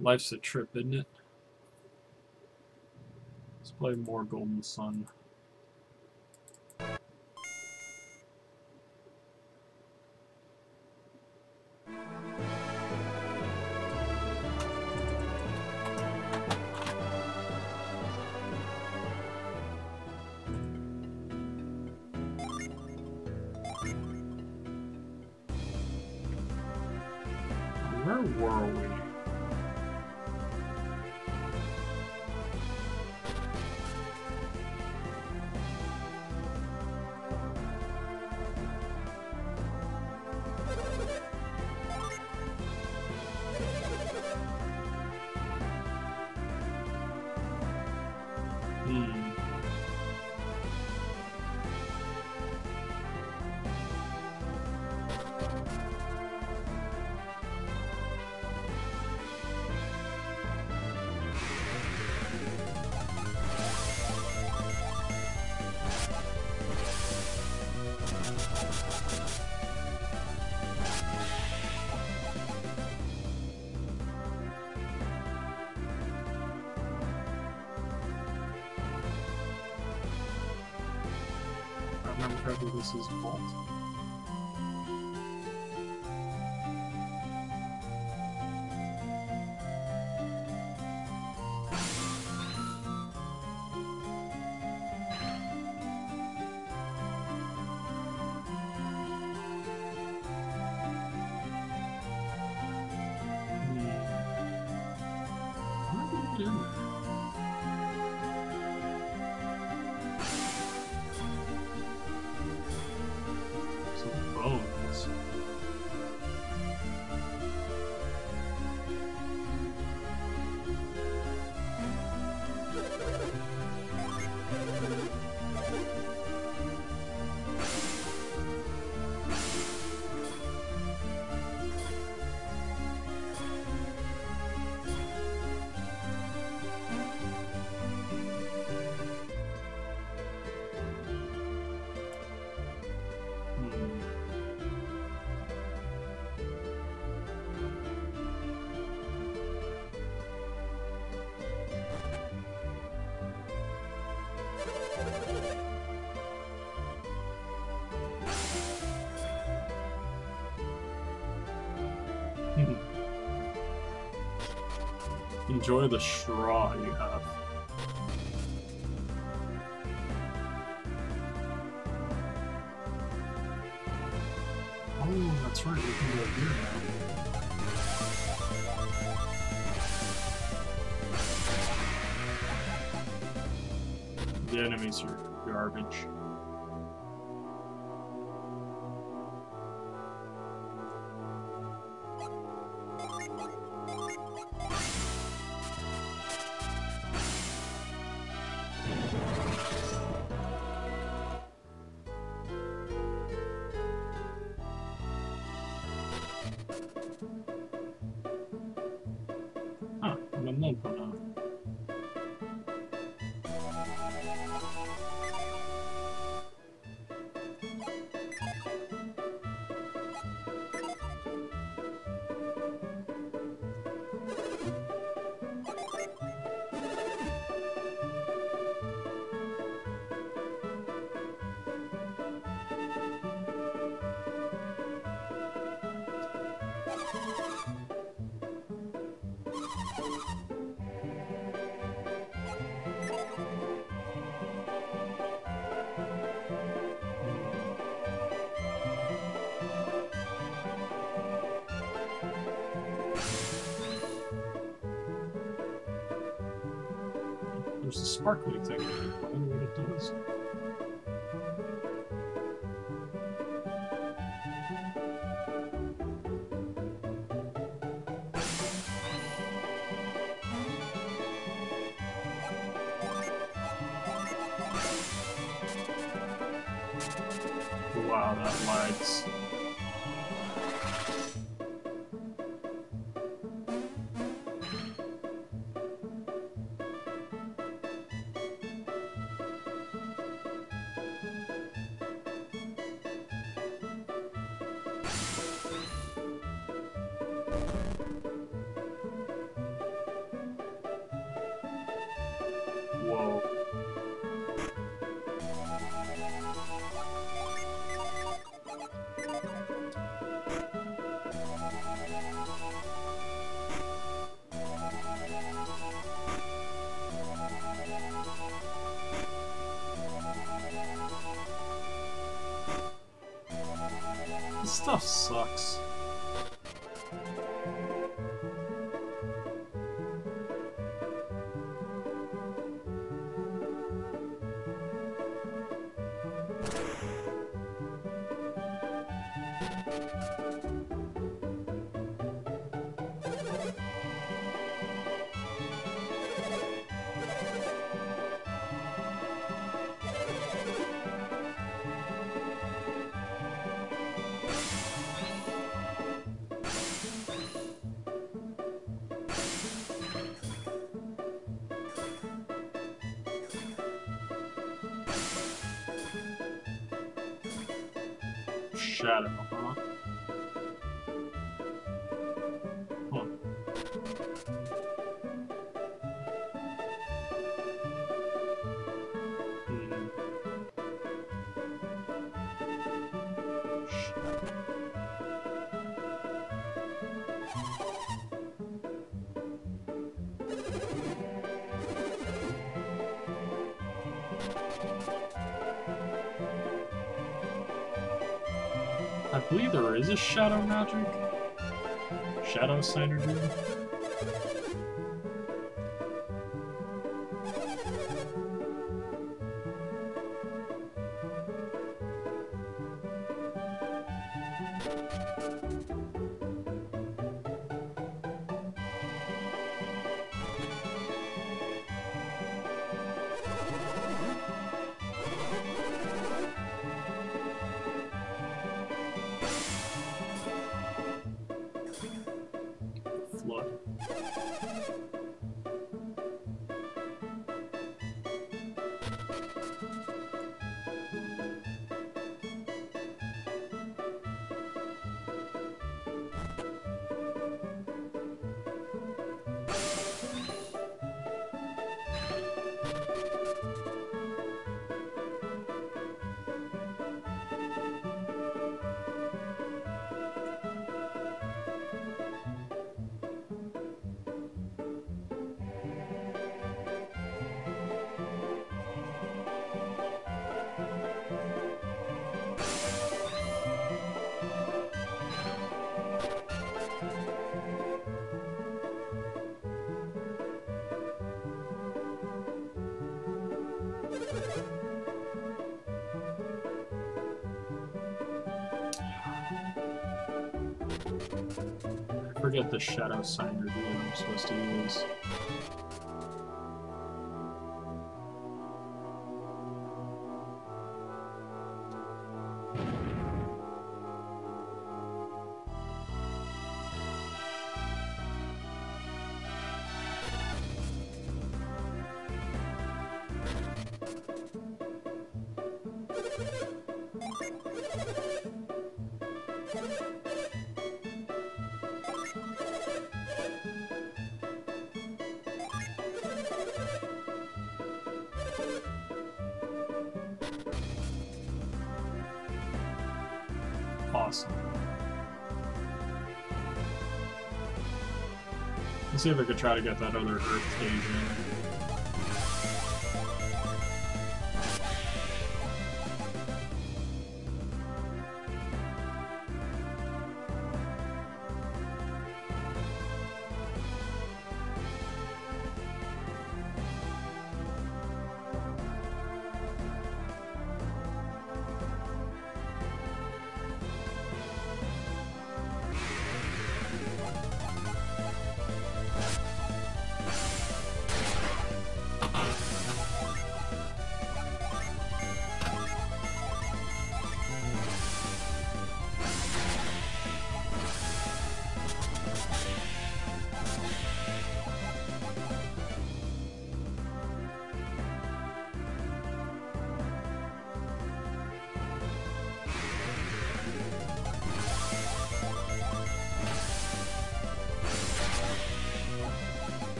Life's a trip, isn't it? Let's play more Golden Sun. Enjoy the straw There's a sparkly thing. I wonder what it does. Wow, that lags. Is a shadow magic. Shadow Psynergy. Flood. Forget the shadow Psynergy that I'm supposed to use. Awesome. Let's see if I could try to get that other Earth cage in.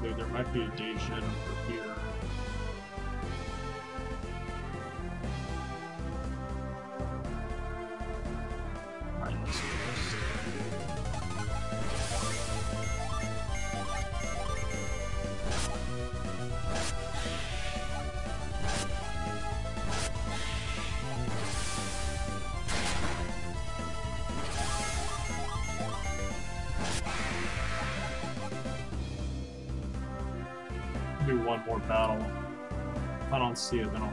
Correctly, there might be a Djinn more battle. I don't see it, I'll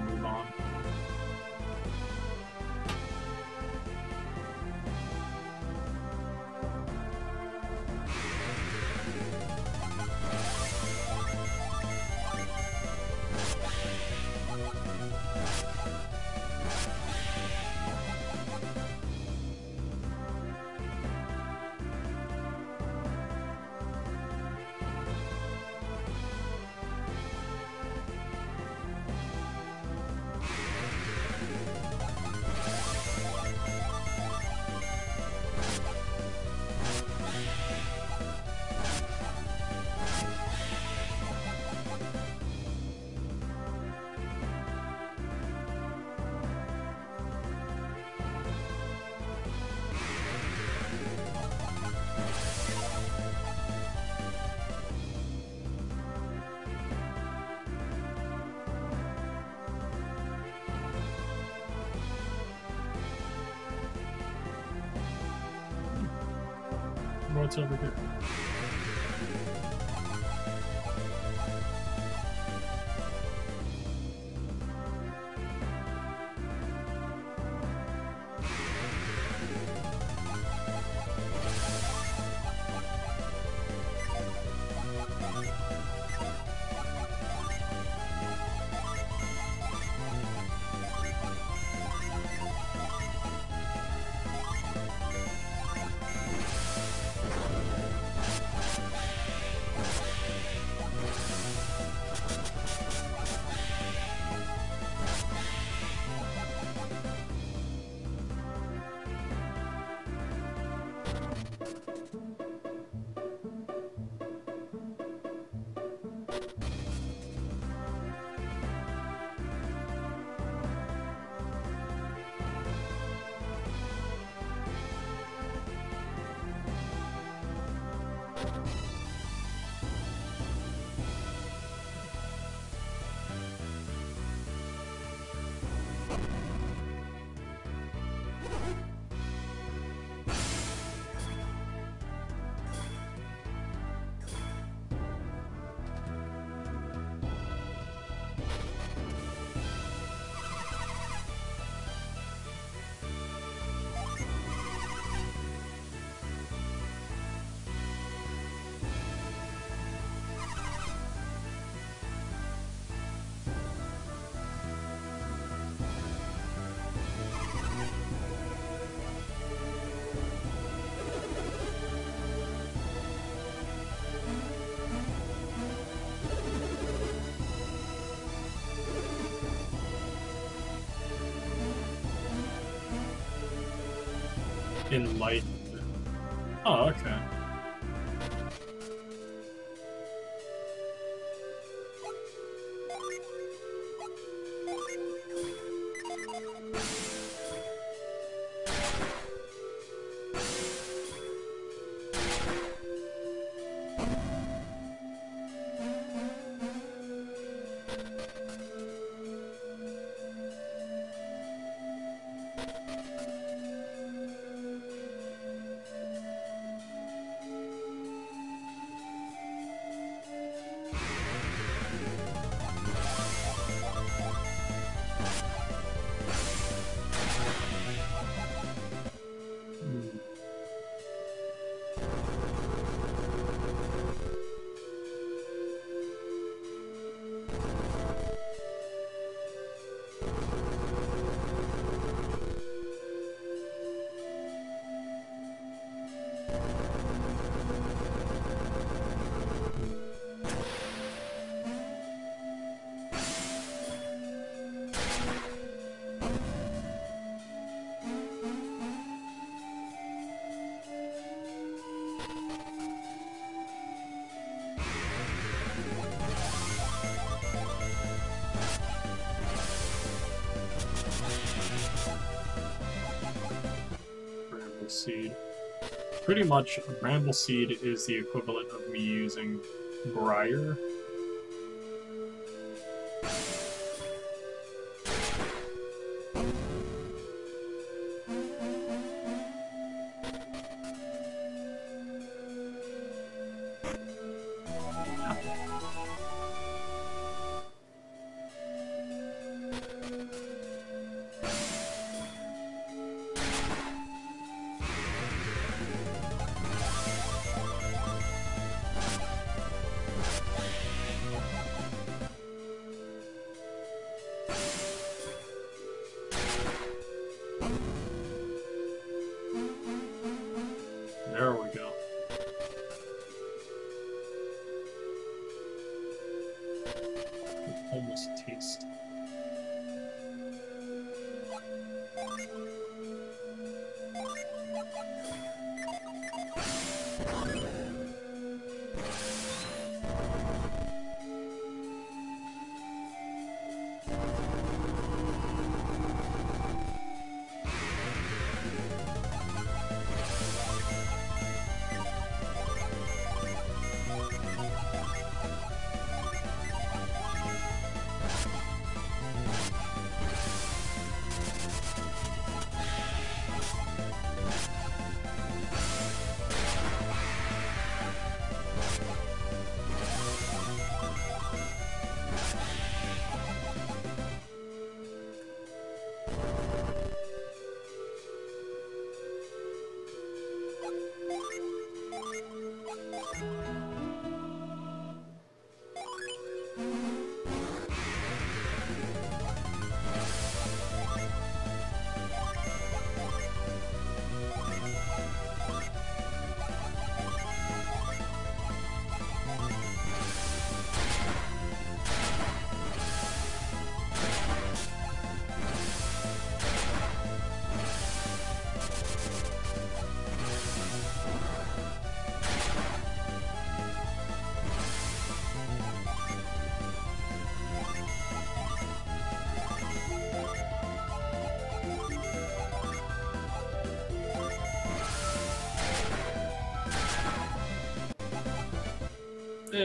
What's over here? Enlightened. Oh, okay. Pretty much, Bramble Seed is the equivalent of me using Briar.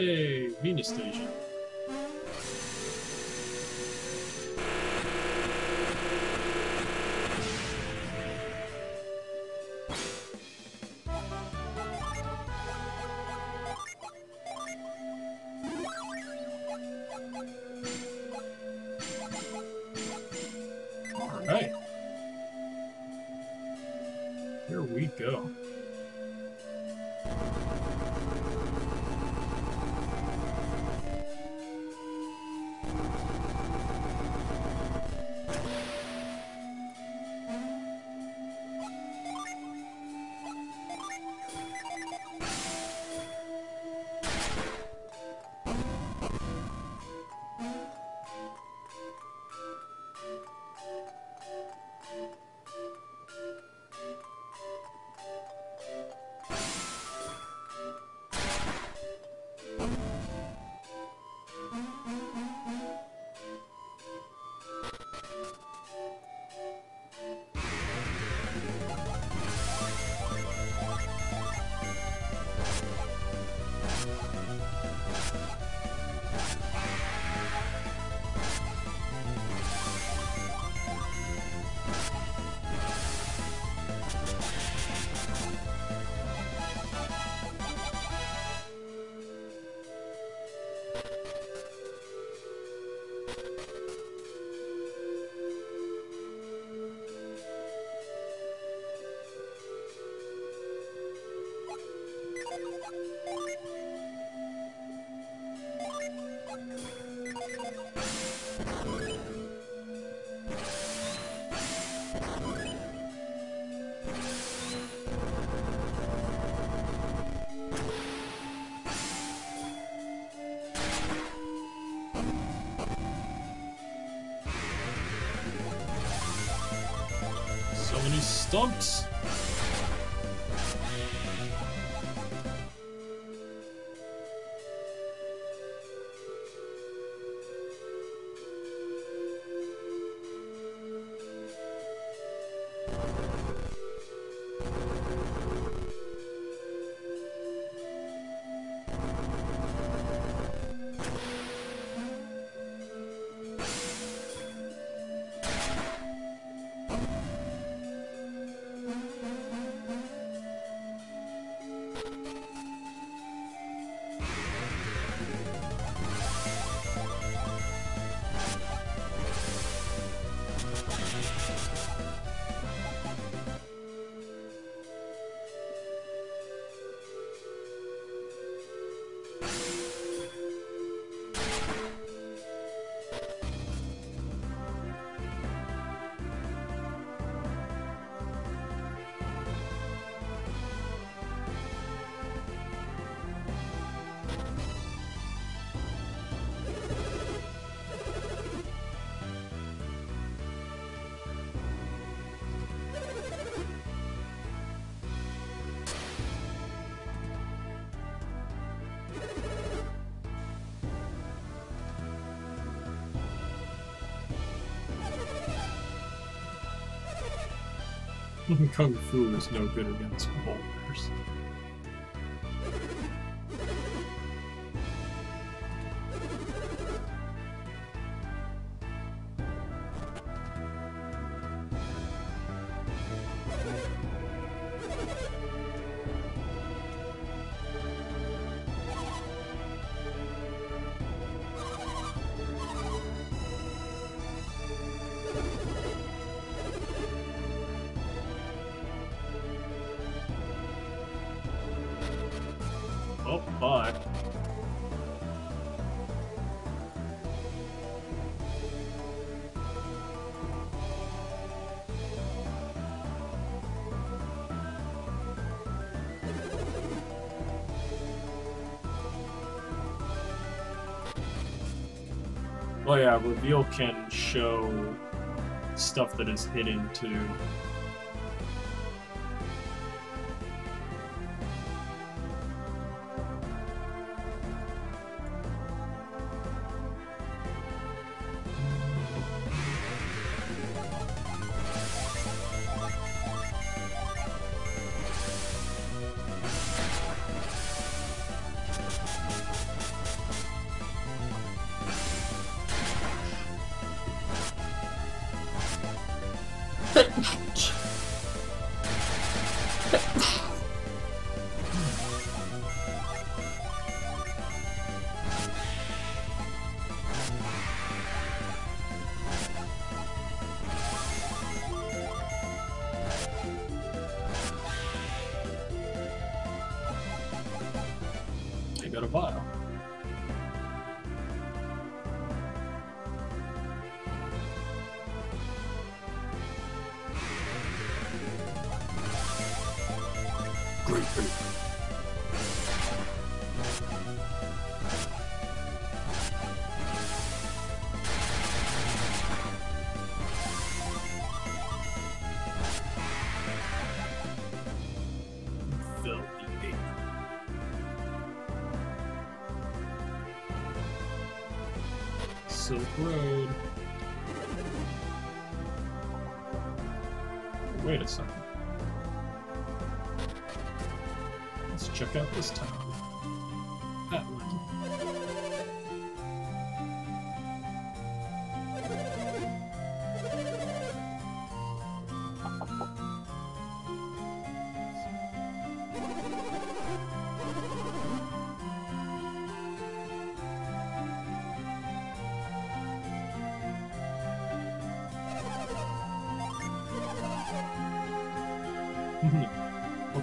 Hey, Venus Station. Stumps. Kung Fu is no good against boulders. Yeah, reveal can show stuff that is hidden too.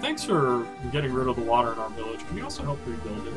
Thanks for getting rid of the water in our village. Can you also help rebuild it?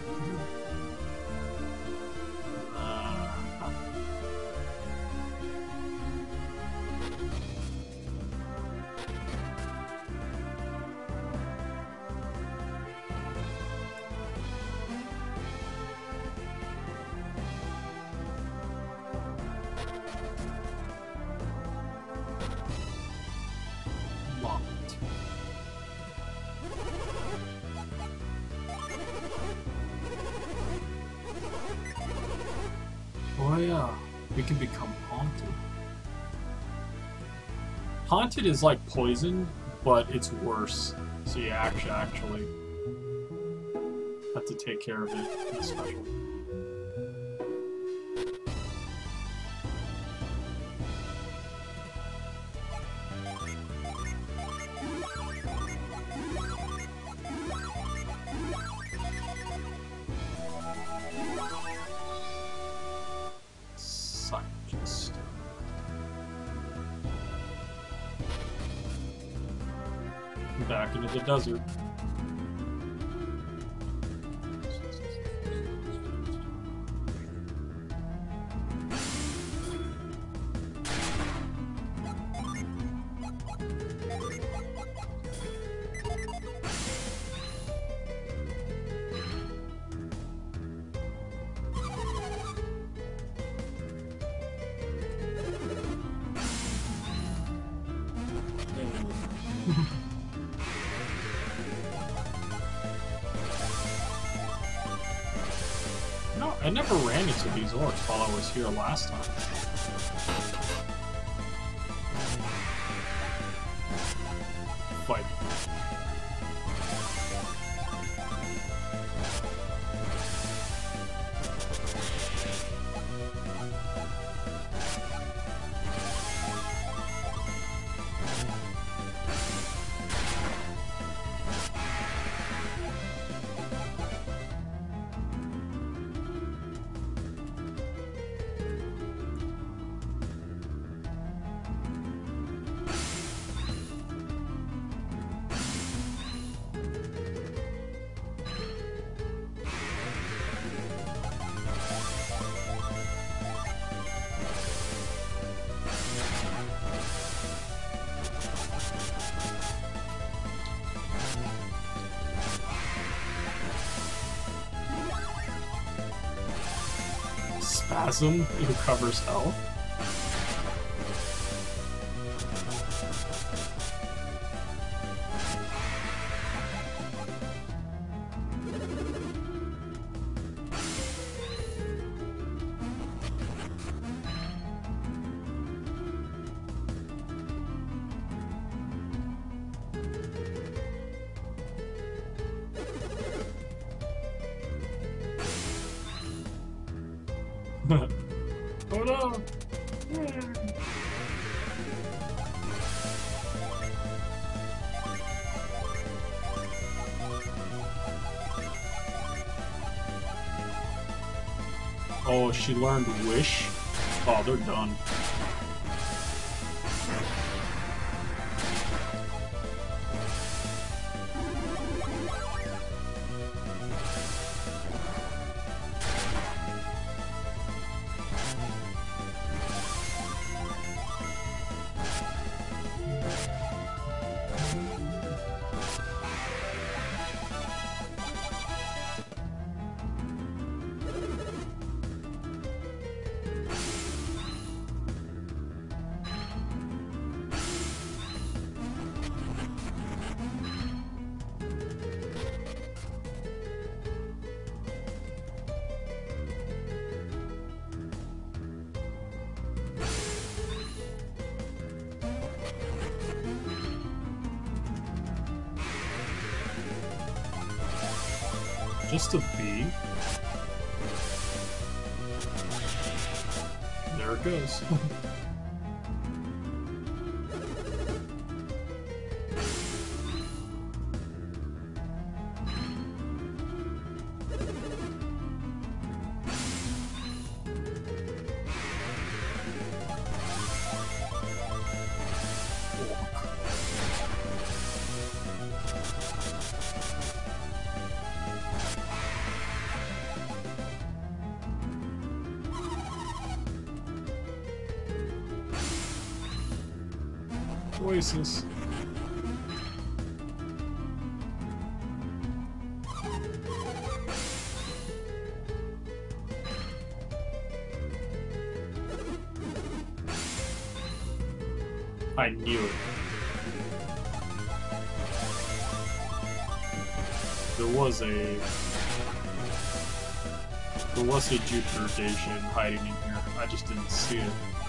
Haunted is like poison, but it's worse. So you actually actually have to take care of it in special. Into here last time. Spasm recovers health. She learned Wish? Oh, they're done. Goes. Oasis. I knew it. There was a... There was a Jupiter Dacian hiding in here. I just didn't see it.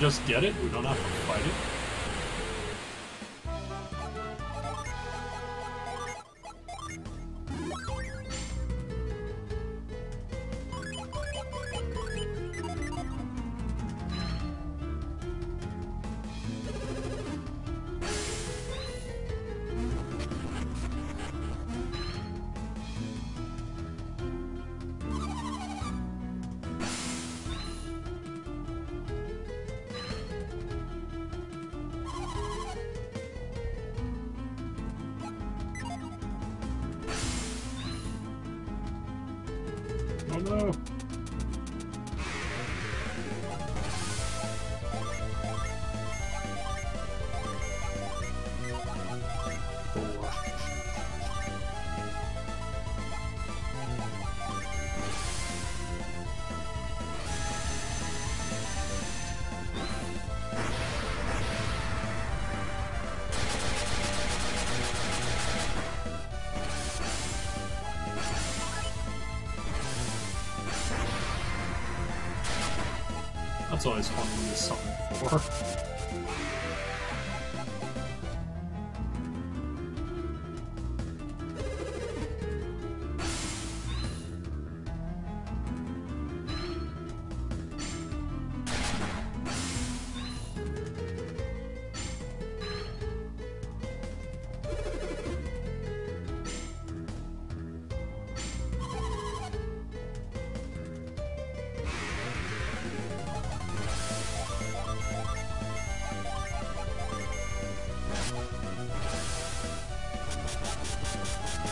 Just get it? We don't have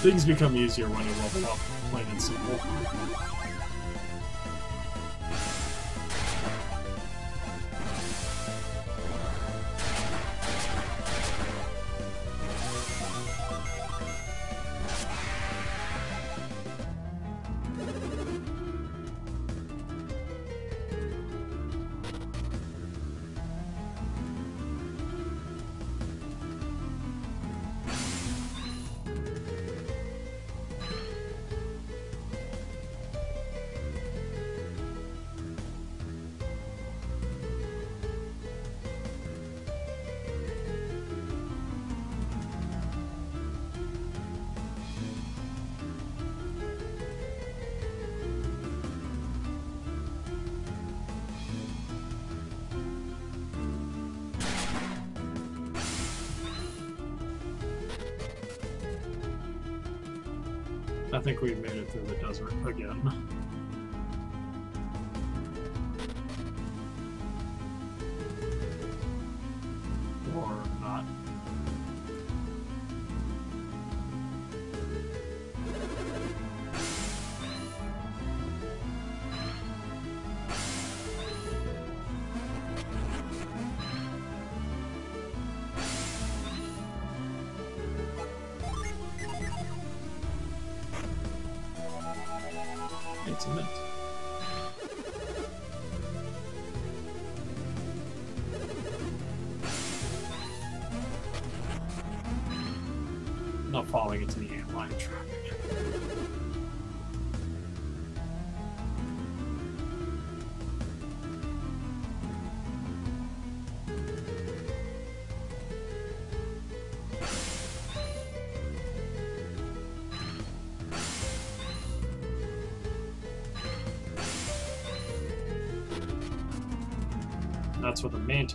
Things become easier when you level up, I think we've made it through the desert again.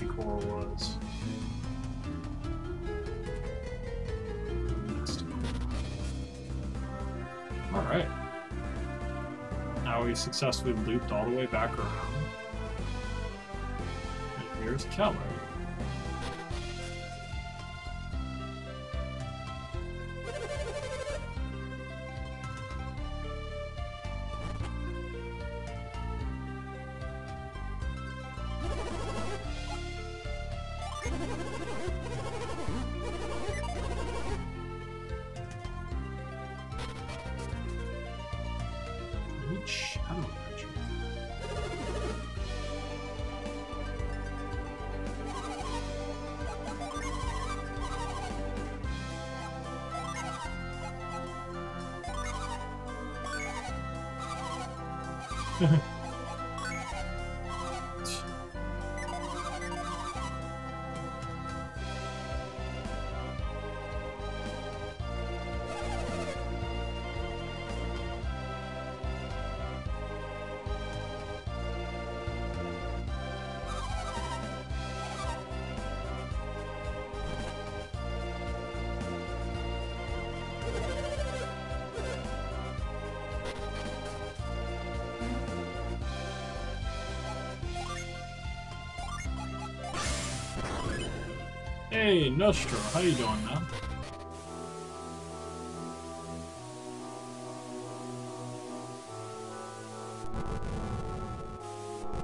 Was. Alright. Now we successfully looped all the way back around. And here's Keller. Hey, Nostro, how you doing, man?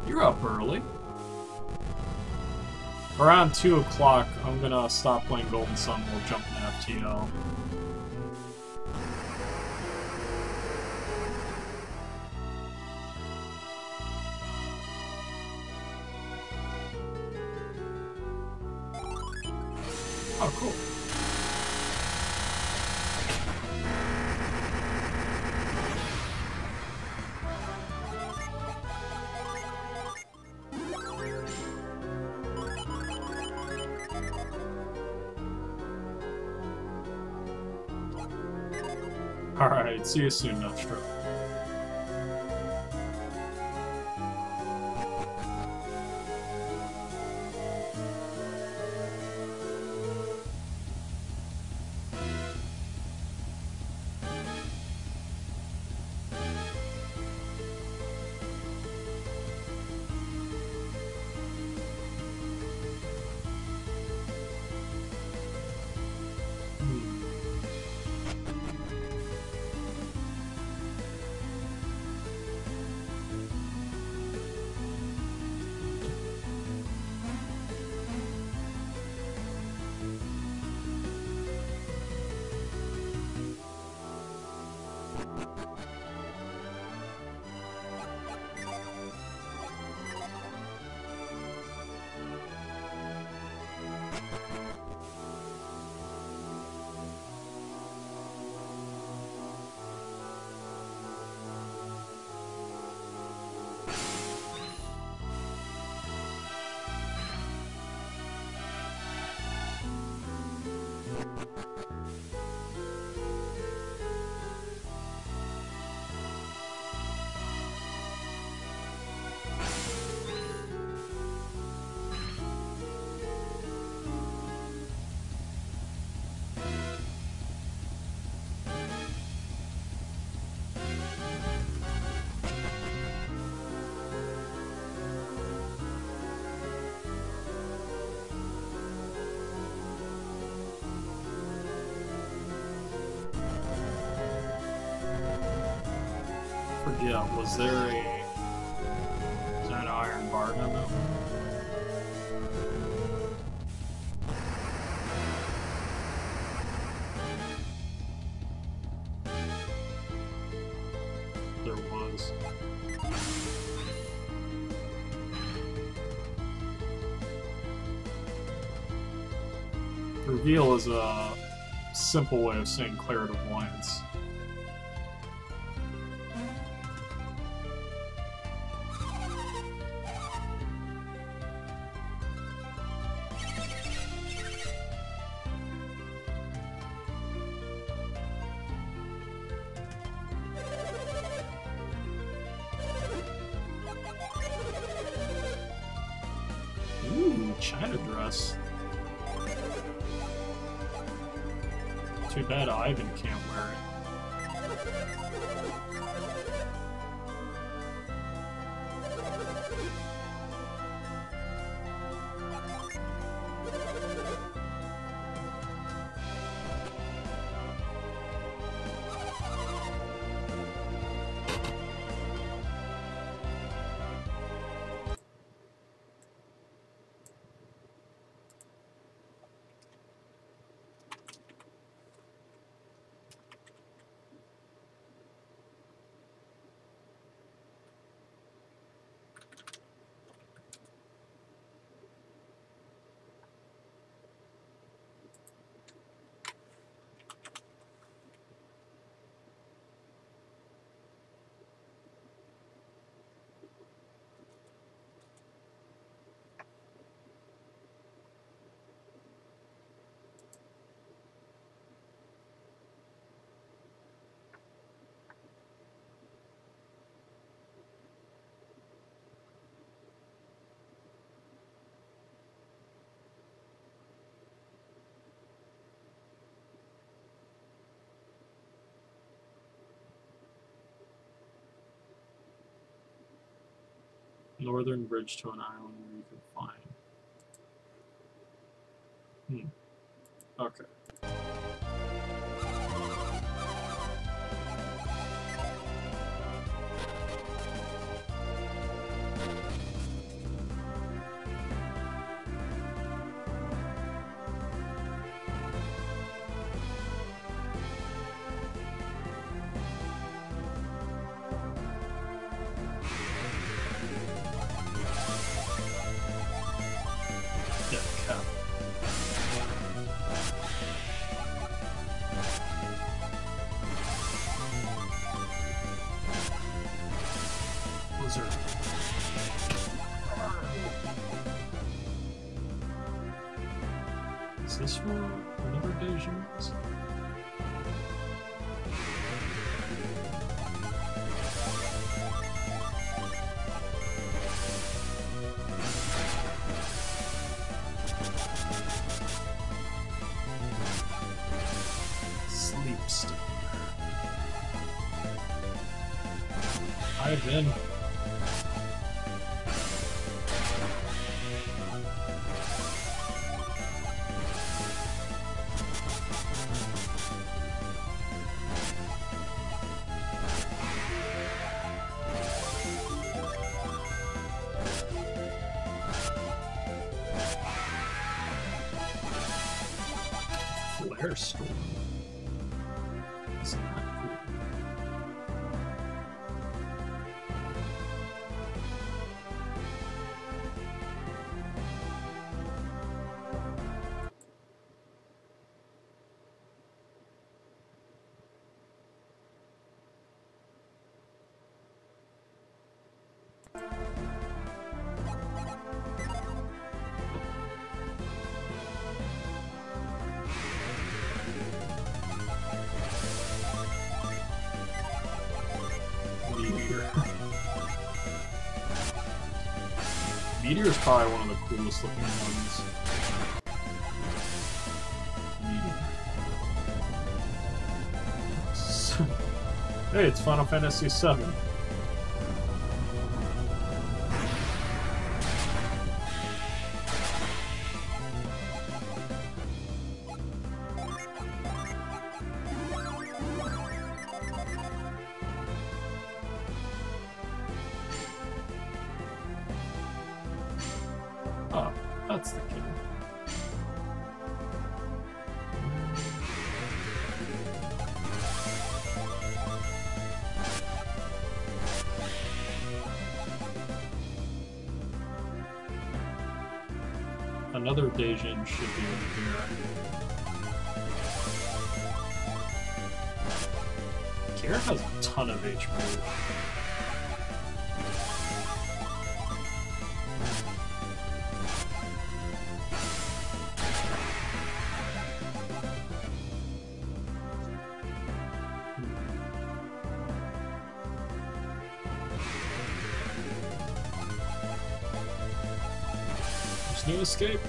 You're up early. Around 2 o'clock, I'm gonna stop playing Golden Sun, we'll jump into FTL. Alright, see you soon, Nostro. ピッ! Yeah, was there a... Was there an iron bar gun though? There was. Reveal is a simple way of saying Clairvoyance. Northern bridge to an island Another Deju's? Sleepstone. I've been. Meteor is probably one of the coolest looking ones. Hey, it's Final Fantasy VII. Another Djinn should be here. Has a ton of HP. Escape.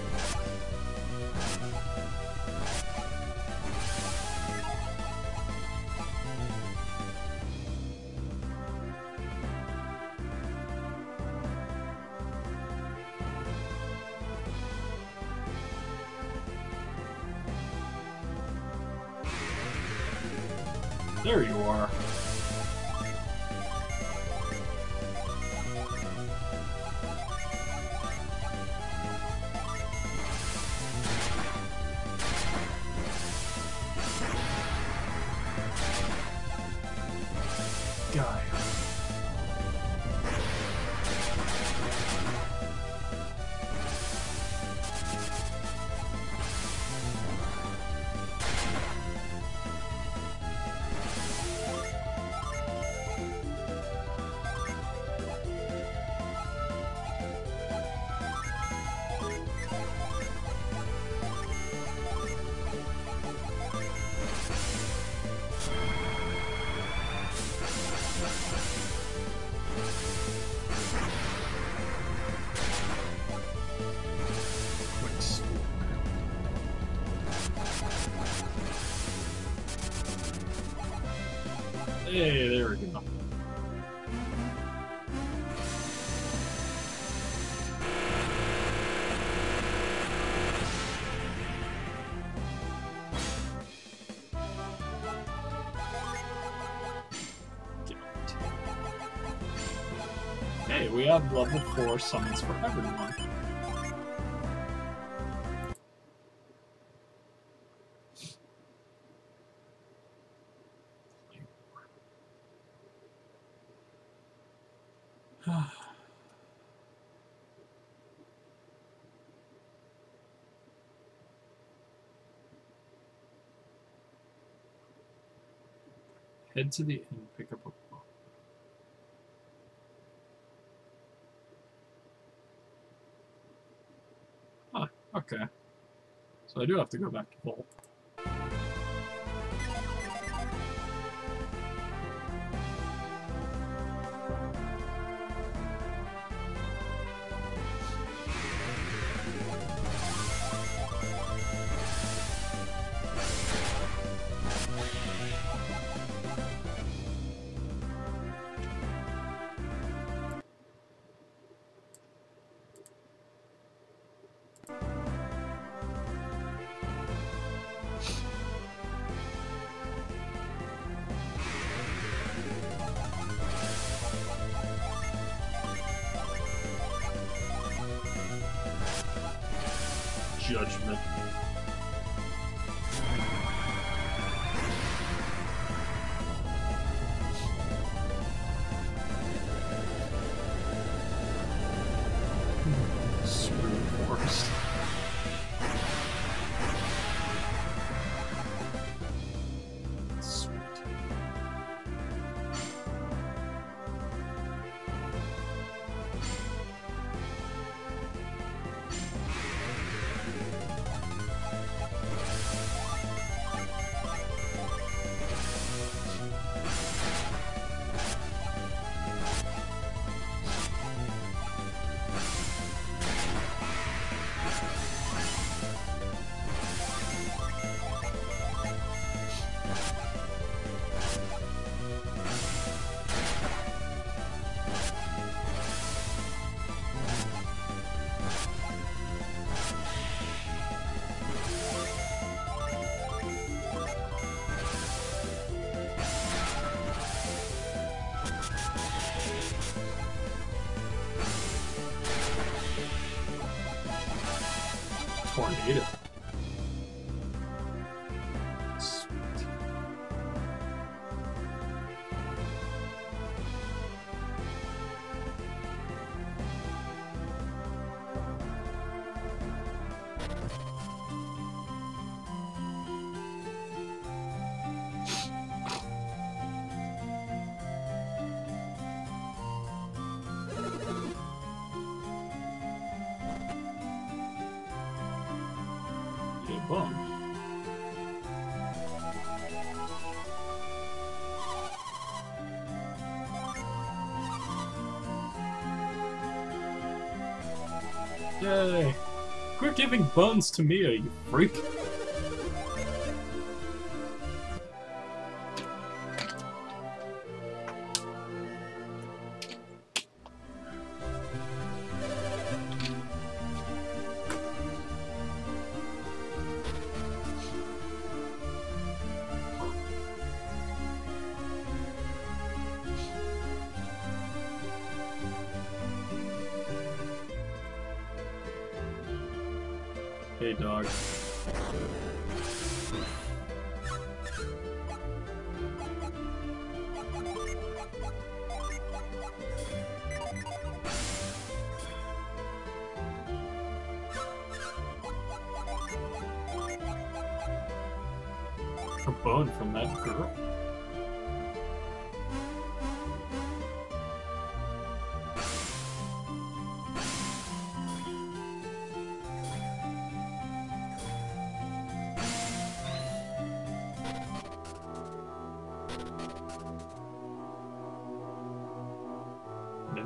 We have level 4 summons for everyone. Head to the inn, pick up a book. Ah, okay. So I do have to go back to Vault. Yay! Quit giving buns to Mia, you freak!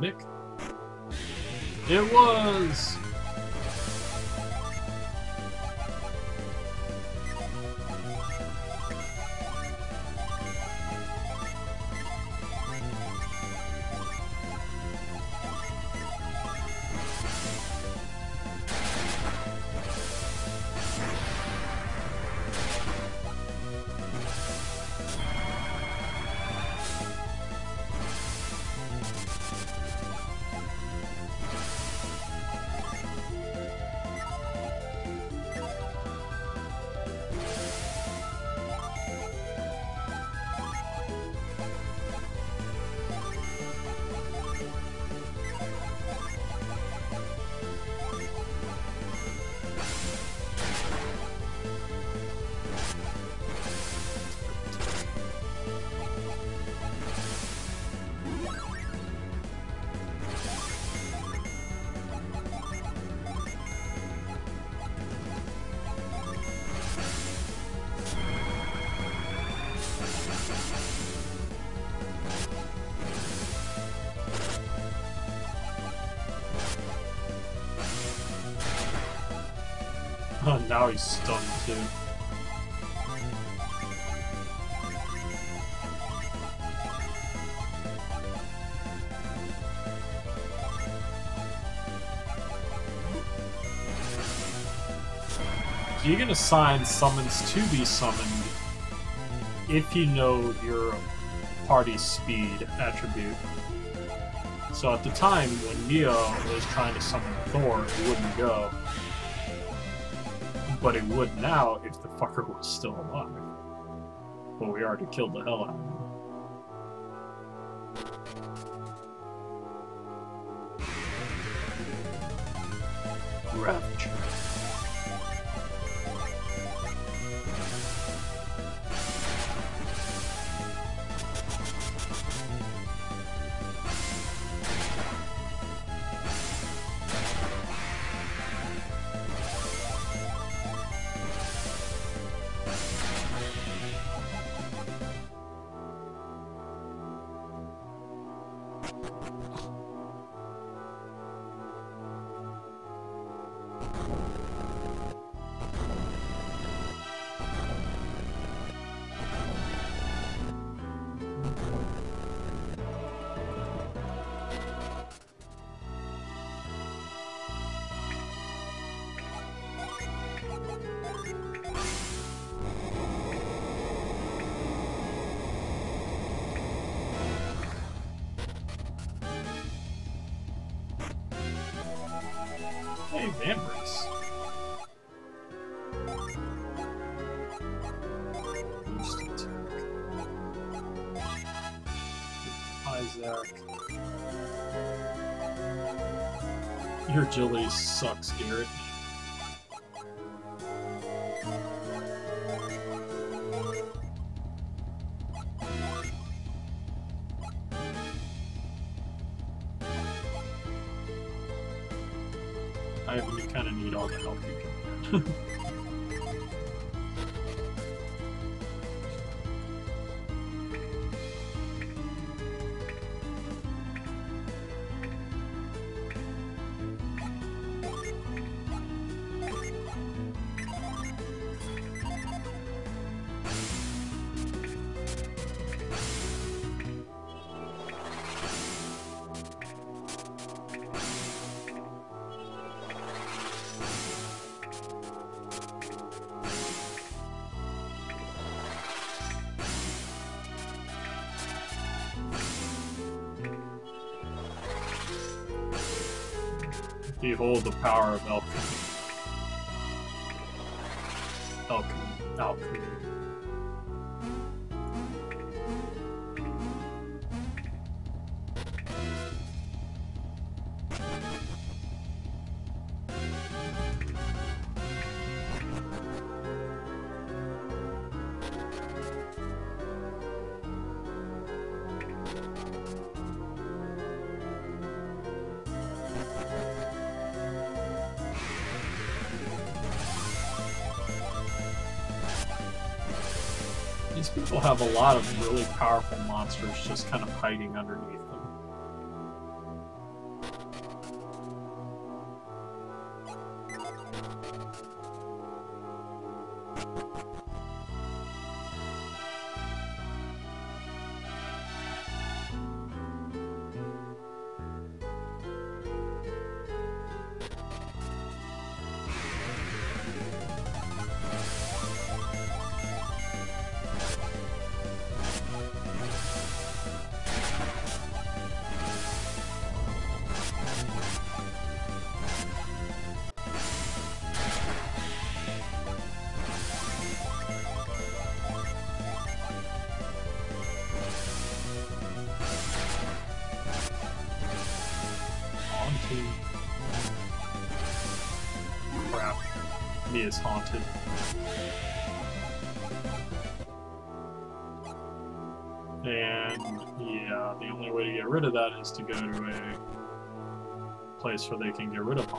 Mimic? It was! Now he's stunned too. So you can assign summons to be summoned if you know your party's speed attribute. So at the time when Neo was trying to summon Thor, it wouldn't go. But it would now if the fucker was still alive. But we already killed the hell out of him. Garet. You kind of need all the help you can get. Behold the power of alchemy. Alchemy. Alchemy. A lot of really powerful monsters just kind of hiding underneath to go to a place where they can get rid of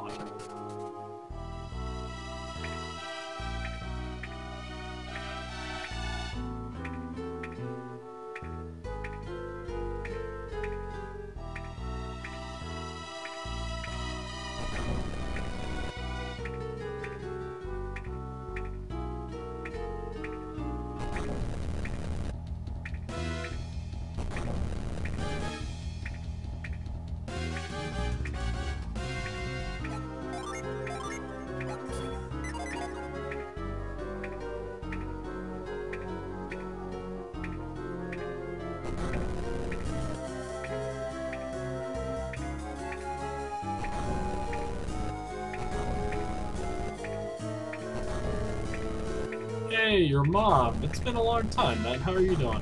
your mom. It's been a long time, man. How are you doing?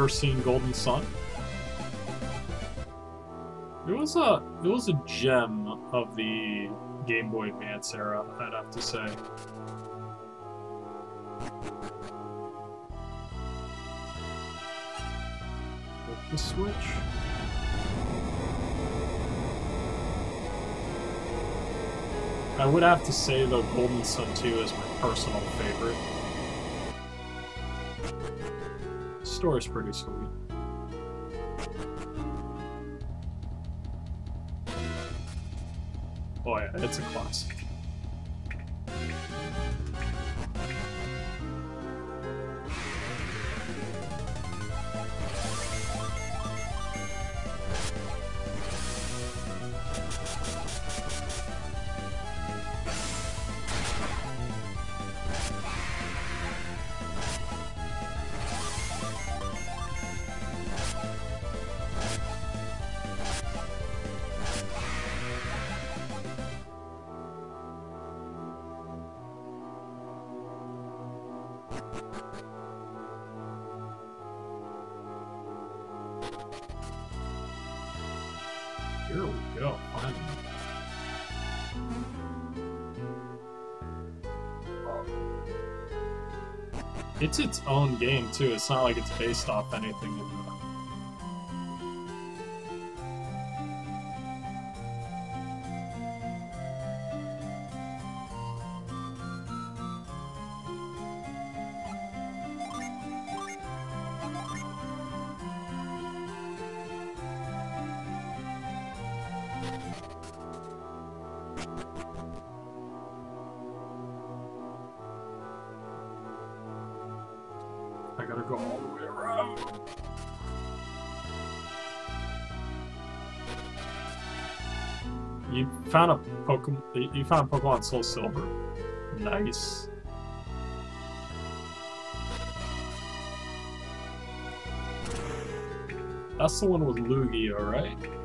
You've seen Golden Sun? It was a it was a gem of the Game Boy Advance era, I'd have to say. the Switch. I would have to say though Golden Sun 2 is my personal favorite. The story's pretty sweet. Oh yeah, it's a classic. It's its own game too. It's not like it's based off anything in found a Pokemon. You found Pokemon Soul Silver. Nice. That's the one with Lugia, right?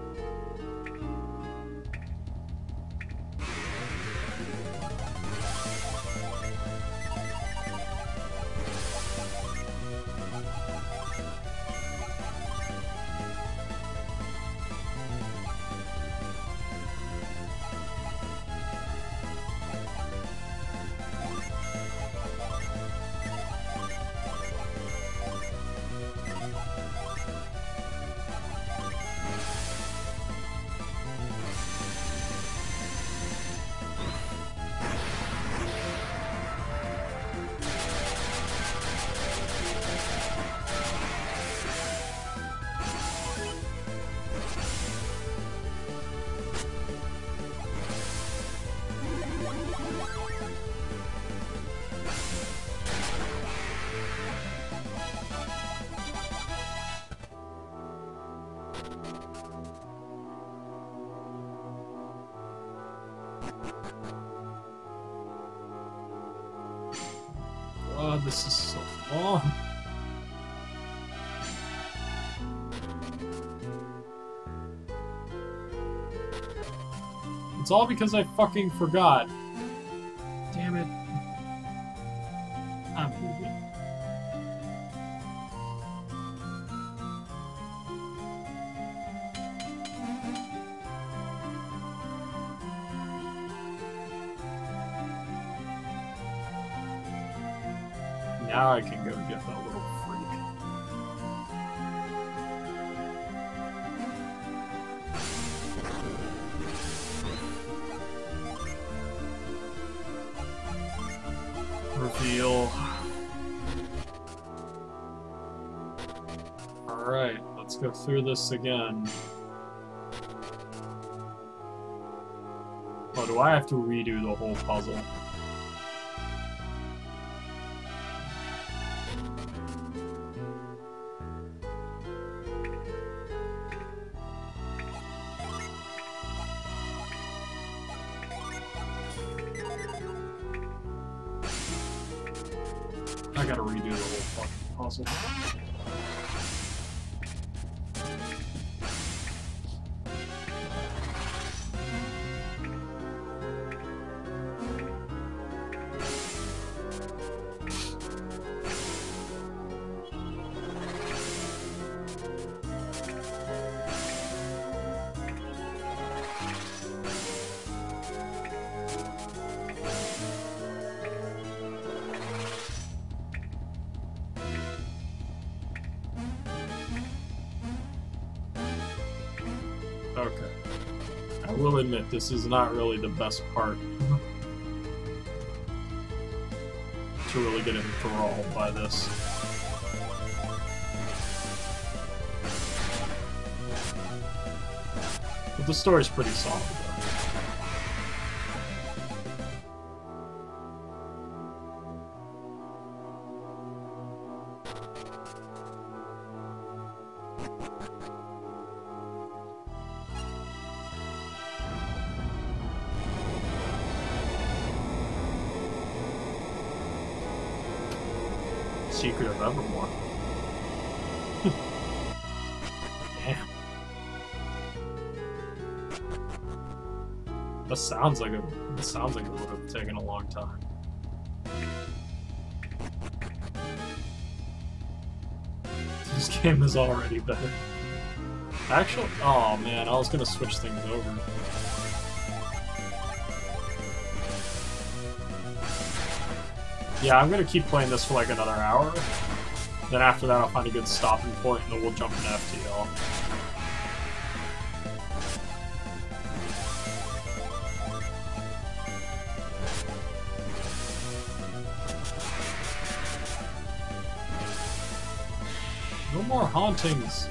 It's all because I fucking forgot. This again. Oh, do I have to redo the whole puzzle? I gotta redo the whole fucking puzzle. Admit, this is not really the best part. to really get enthralled by this. But the story's pretty solid. Sounds like that sounds like it would have taken a long time. This game is already better. Actually, oh man, I was gonna switch things over. Yeah, I'm gonna keep playing this for like another hour. Then after that, I'll find a good stopping point, and then we'll jump into FTL. Hauntings.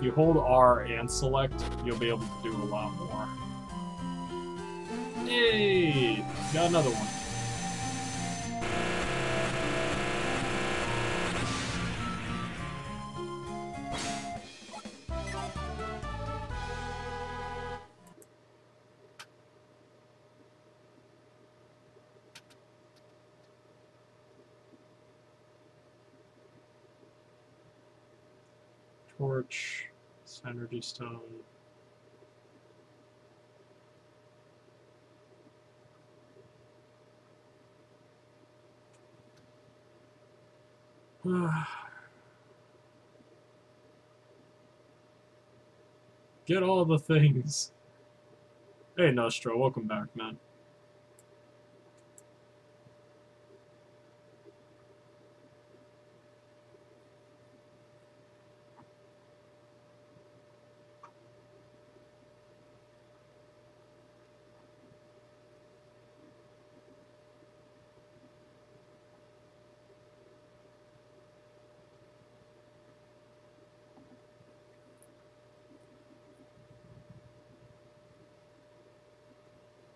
If you hold R and select, you'll be able to do a lot more. Yay! Got another one. Get all the things. Hey, Nostro, welcome back, man.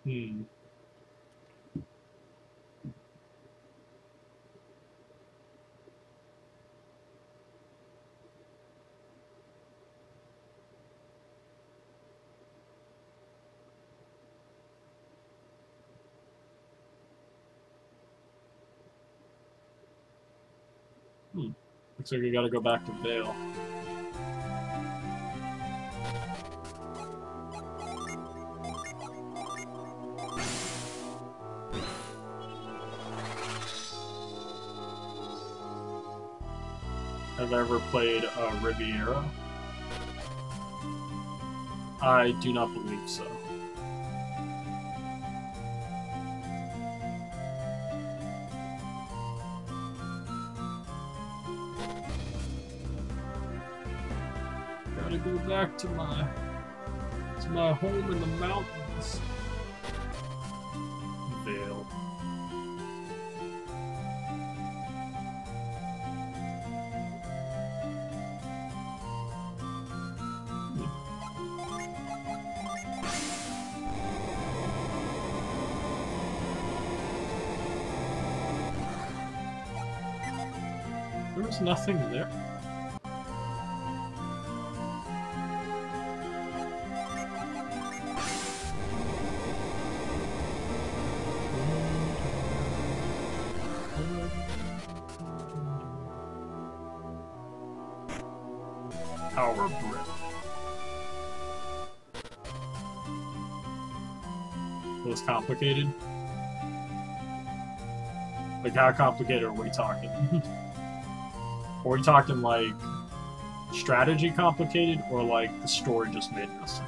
Hmm. Hmm. Looks like we gotta go back to Vale. Have I ever played uh, Riviera? I do not believe so. Back to my to my home in the mountains. Vale. There was nothing there. Complicated. Like, how complicated are we talking? are we talking, like, strategy complicated, or, like, the story just made no sense?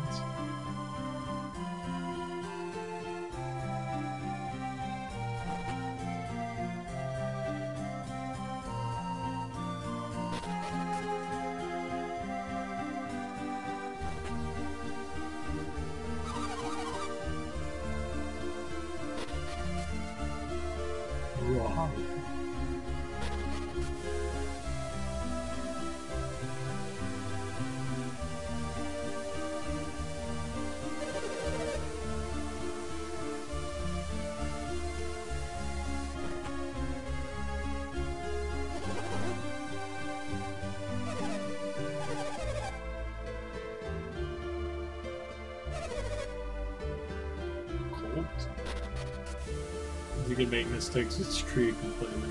Mistakes with tree completely.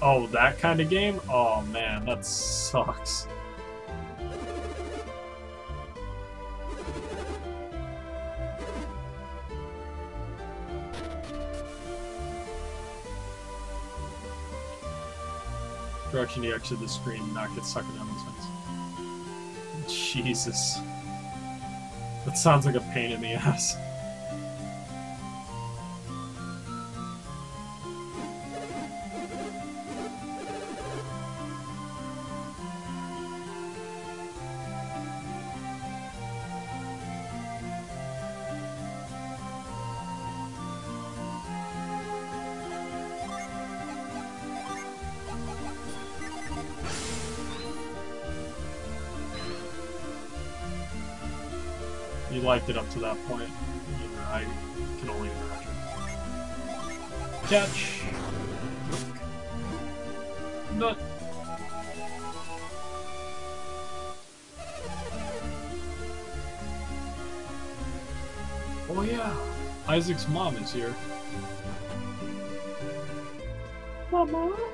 Oh, that kind of game? Oh man, that sucks. Direction to exit the screen, not get sucked down this fence. Jesus. That sounds like a pain in the ass. To that point. You know, I can only imagine. Catch. Nut. Oh yeah, Isaac's mom is here. Mama.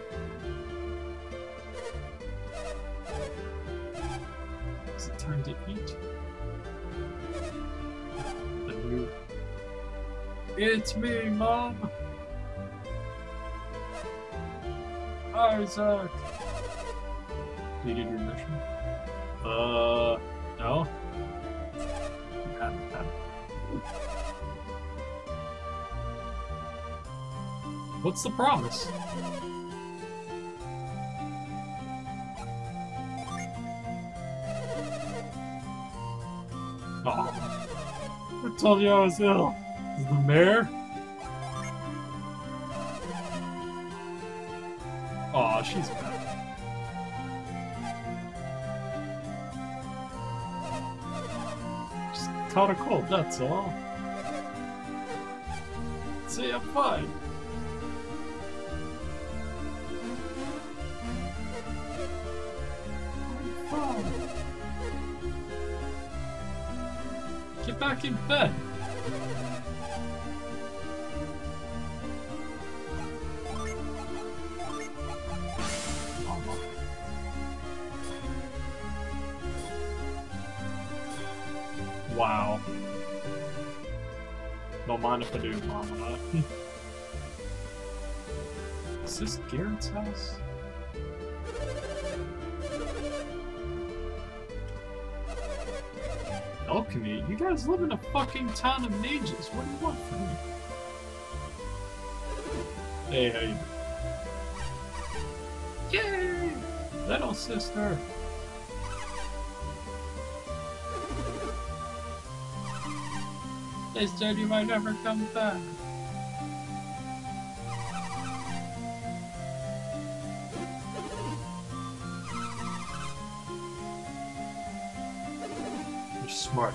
It's me, mom. Isaac. Completed your mission. Uh, no. Pat, pat. What's the promise? Oh. I told you I was ill. The mayor? Aw, she's bad. Just caught a cold, that's all. See, I'm fine. I'm fine. Get back in bed. Mind if I do. Is this Garet's house? Alchemy? You guys live in a fucking town of mages. What do you want from me? Hey, how you Yay! Little sister! They said you might never come back. You're smart.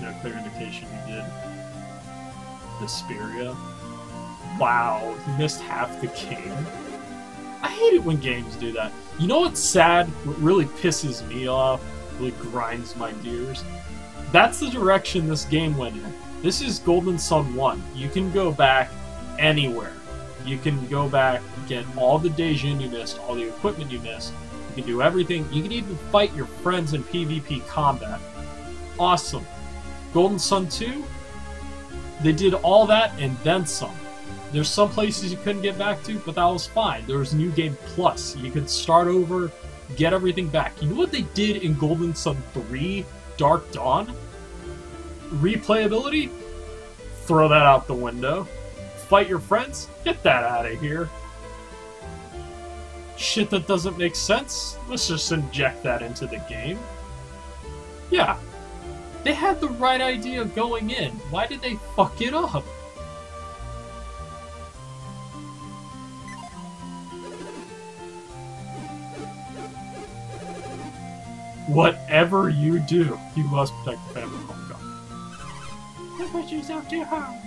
No clear indication you did. Vesperia. Wow, you missed half the game. It when games do that. You know what's sad? What really pisses me off, really grinds my gears? That's the direction this game went in. This is Golden Sun 1. You can go back anywhere. You can go back, get all the Djinn you missed, all the equipment you missed. You can do everything. You can even fight your friends in PvP combat. Awesome. Golden Sun 2, they did all that and then some. There's some places you couldn't get back to, but that was fine. There was New Game Plus. You could start over, get everything back. You know what they did in Golden Sun 3 Dark Dawn? Replayability? Throw that out the window. Fight your friends? Get that out of here. Shit that doesn't make sense? Let's just inject that into the game. Yeah. They had the right idea going in. Why did they fuck it up? Whatever you do, you must protect the family home. Don't The yourself too to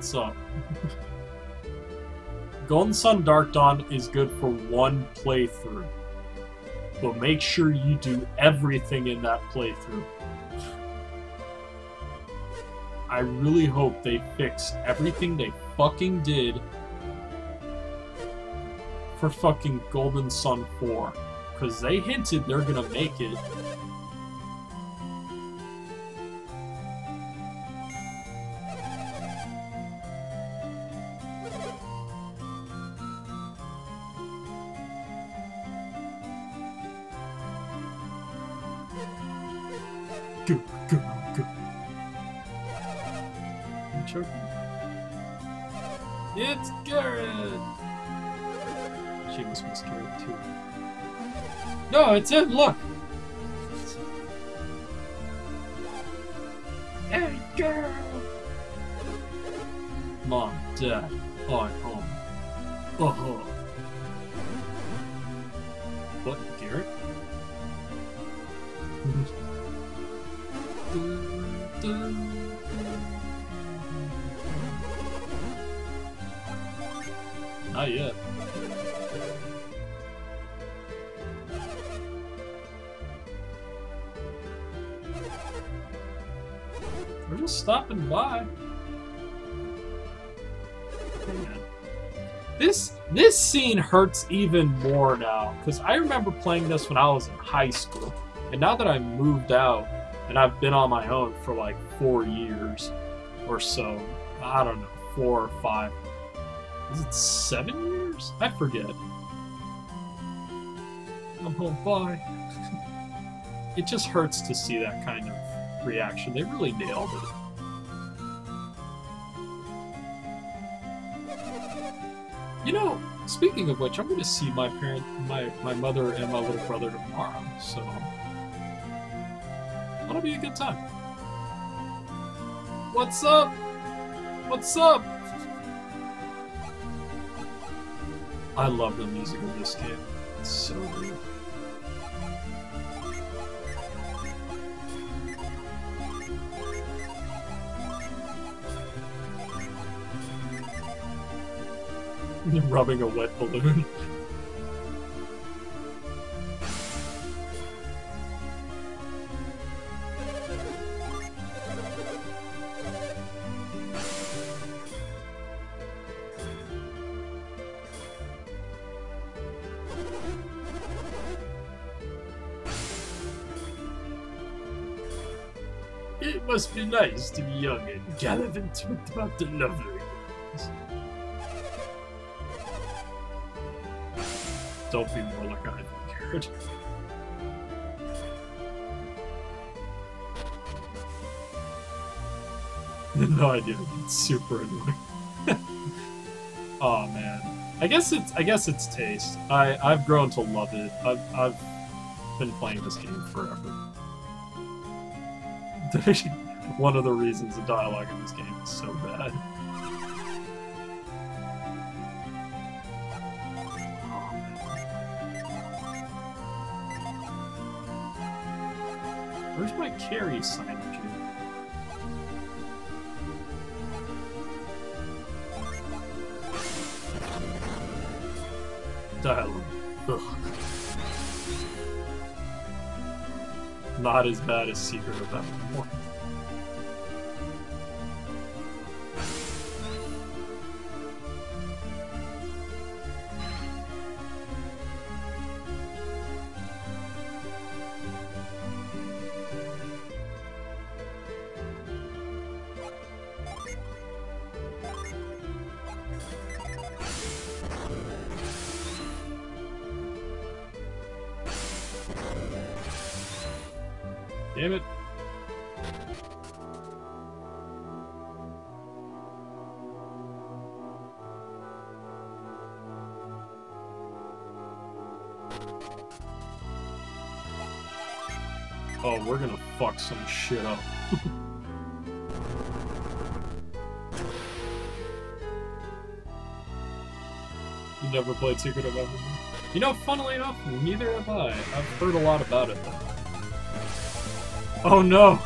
what's up? Golden Sun Dark Dawn is good for one playthrough. But make sure you do everything in that playthrough. I really hope they fix everything they fucking did for fucking Golden Sun 4. Because they hinted they're gonna make it. Go, go, go. I'm choking. It's Garet! She must be scared too. No, it's him, look! Hey, girl! Mom, Dad, I'm home. Uh-huh. Scene hurts even more now because I remember playing this when I was in high school, and now that I moved out and I've been on my own for like four years or so, I don't know, four or five. Is it seven years? I forget. I'm home. Bye. it just hurts to see that kind of reaction. They really nailed it. You know, speaking of which, I'm going to see my parent, my my mother, and my little brother tomorrow. So that'll be a good time. What's up? What's up? I love the music of this game. It's so good. Rubbing a wet balloon. It must be nice to be young and gallivant about the lovely. Don't be more like I figured. no idea. It's super annoying. oh man. I guess it's I guess it's taste. I I've grown to love it. I've I've been playing this game forever. One of the reasons the dialogue in this game is so bad. Where's my carry signage? Dialogue. Ugh. Not as bad as Secret of Evermore. Shit up. you never played Secret of Evermore? You know, funnily enough, neither have I. I've heard a lot about it, though. Oh no!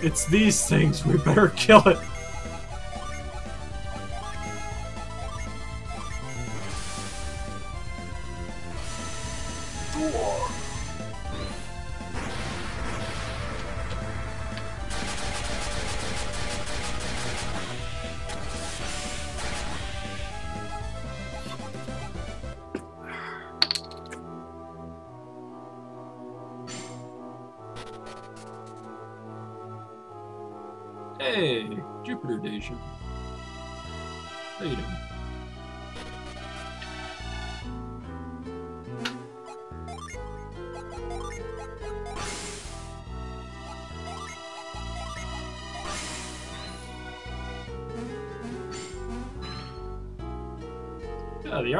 It's these things, we better kill it!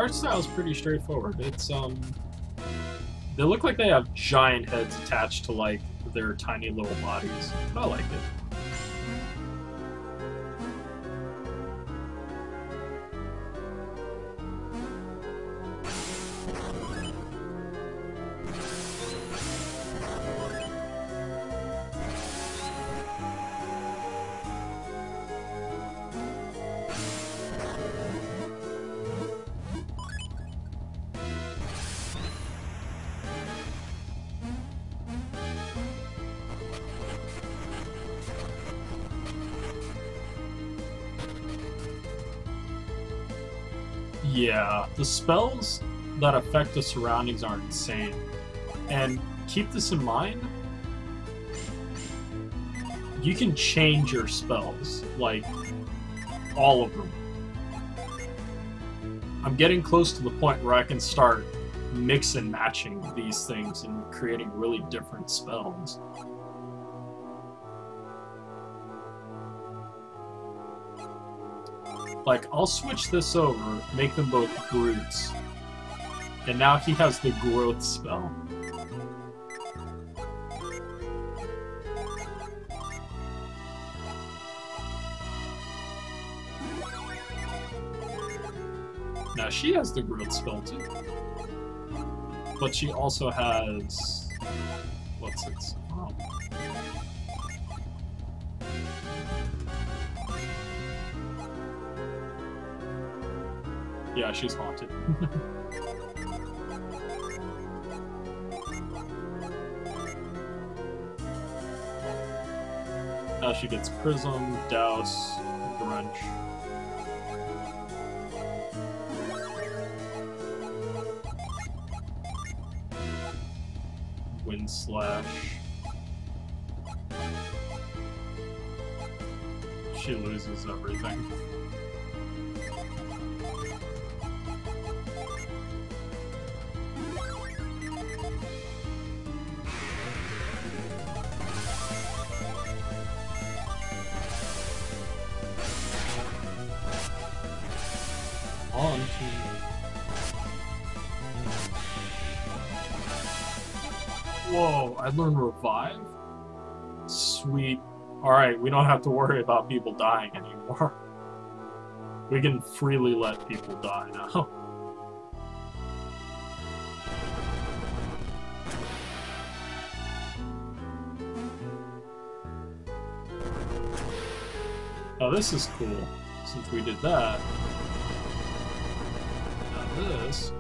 Art style is pretty straightforward. It's um, they look like they have giant heads attached to like their tiny little bodies. I like it. The spells that affect the surroundings are insane. And keep this in mind. You can change your spells, like all of them. I'm getting close to the point where I can start mix and matching these things and creating really different spells. Like, I'll switch this over, make them both Groots. And now he has the growth spell. Now she has the growth spell too. But she also has... What's its... Yeah, she's haunted. Now she gets Prism, Douse, Drench. Wind Slash. She loses everything. Alright, we don't have to worry about people dying anymore. We can freely let people die now. Oh, this is cool, since we did that. Now this...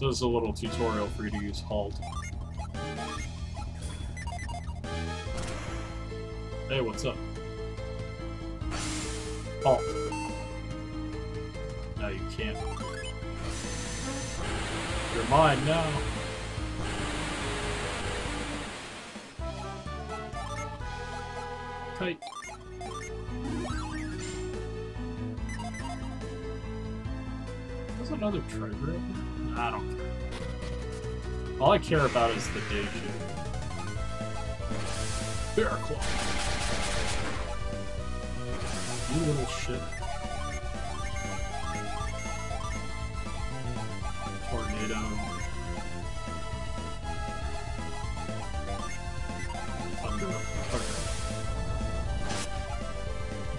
So this is a little tutorial for you to use Halt. Hey, what's up? Halt. No, you can't. You're mine now. Kite. There's another treasure up there. I don't care. All I care about is the day shift. Bear claw. You little shit. Tornado.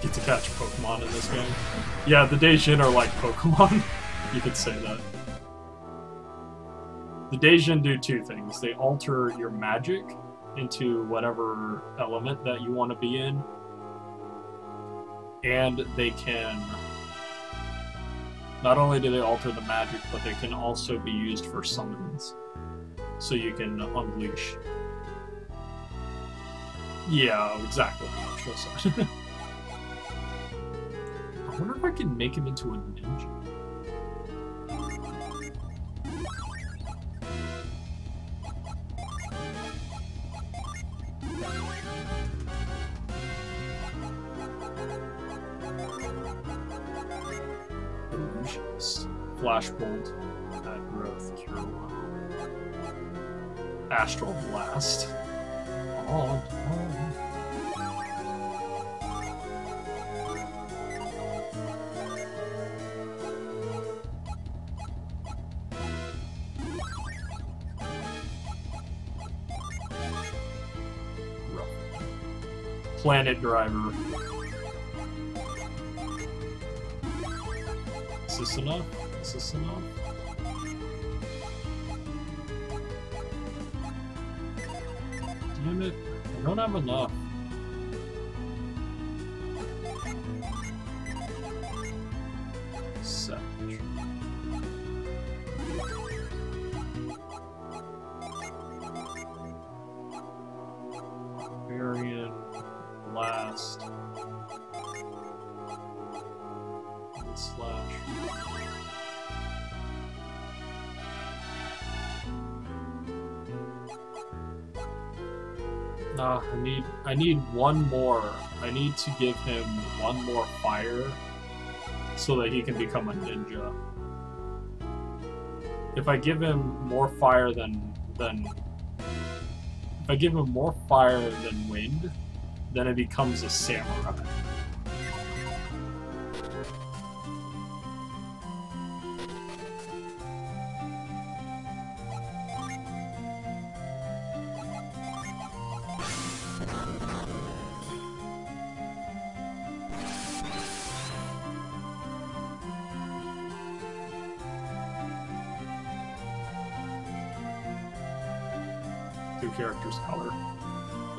Get to catch Pokemon in this game. Yeah, the Djinn are like Pokemon. you could say that. The Djinn do two things. They alter your magic into whatever element that you want to be in, and they can not only do they alter the magic, but they can also be used for summons. So you can unleash. Yeah, exactly. I wonder if I can make him into a ninja. Flashbolt. Growth. Astral Blast. Oh, oh. Planet Driver. Is this enough? Enough? Damn it. I don't have enough. I need one more. I need to give him one more fire so that he can become a ninja. If I give him more fire than than if I give him more fire than wind, then it becomes a samurai.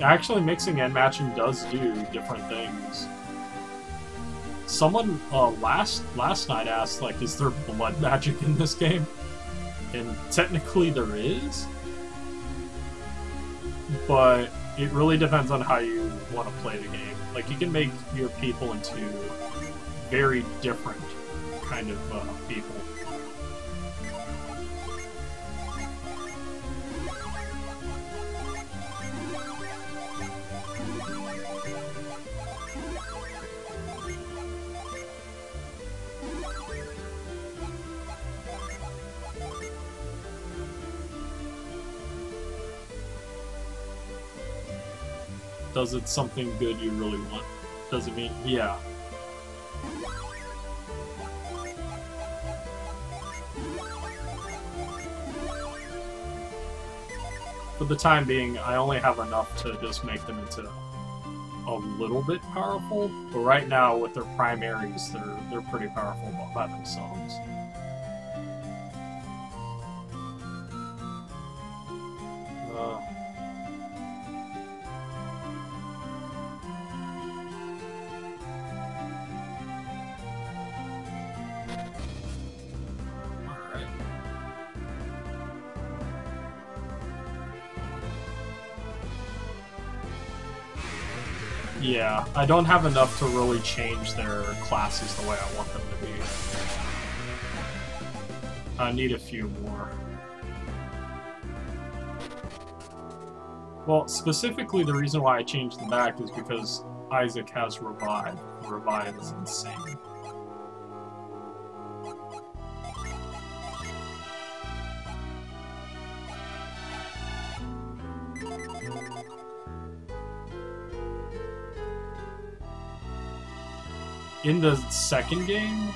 Actually, mixing and matching does do different things. Someone uh, last last night asked, like, is there blood magic in this game? And technically there is, but it really depends on how you want to play the game. Like, you can make your people into very different kind of uh, people. Does it something good you really want? Does it mean, yeah. For the time being, I only have enough to just make them into a little bit powerful, but right now with their primaries, they're they're pretty powerful by themselves. I don't have enough to really change their classes the way I want them to be. I need a few more. Well, specifically, the reason why I changed the back is because Isaac has Revive. Revive is insane. In the second game,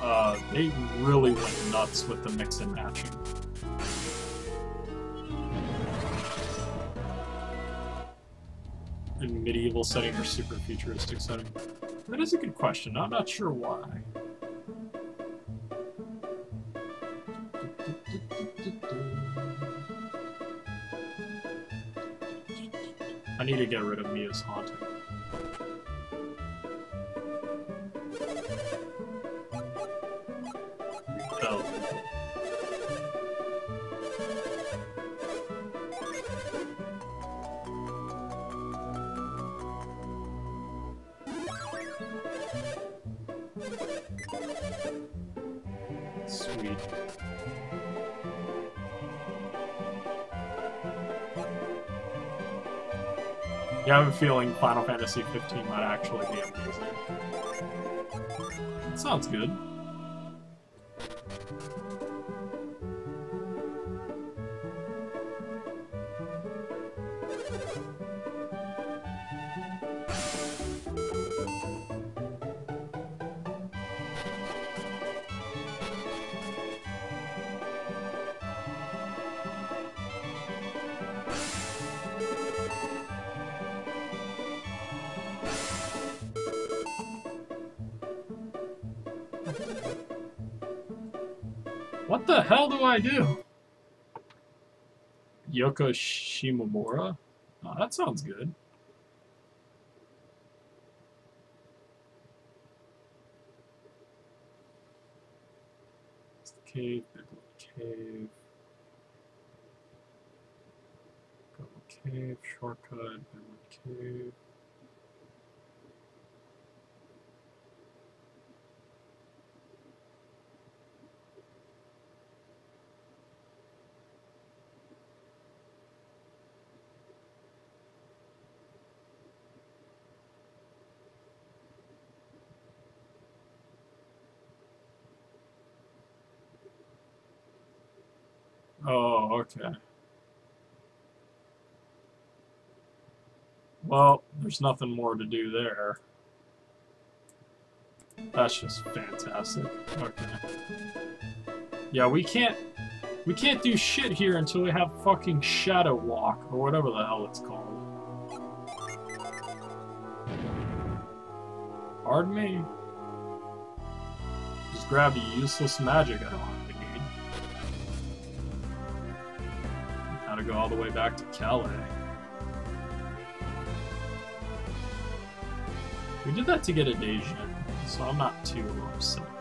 uh, they really went nuts with the mix and matching. In medieval setting or super futuristic setting? That is a good question. I'm not sure why. I need to get rid of Mia's haunting. Feeling Final Fantasy 15 might actually be amazing. Sounds good. I do? Yoko Shimomura? Oh, that sounds good. It's the cave, cave. Cave, shortcut, cave. Oh, okay. Well, there's nothing more to do there. That's just fantastic. Okay. Yeah, we can't we can't do shit here until we have fucking Shadow Walk or whatever the hell it's called. Pardon me? Just grab useless magic I Gotta go all the way back to Kalay. We did that to get a Djinn, so I'm not too upset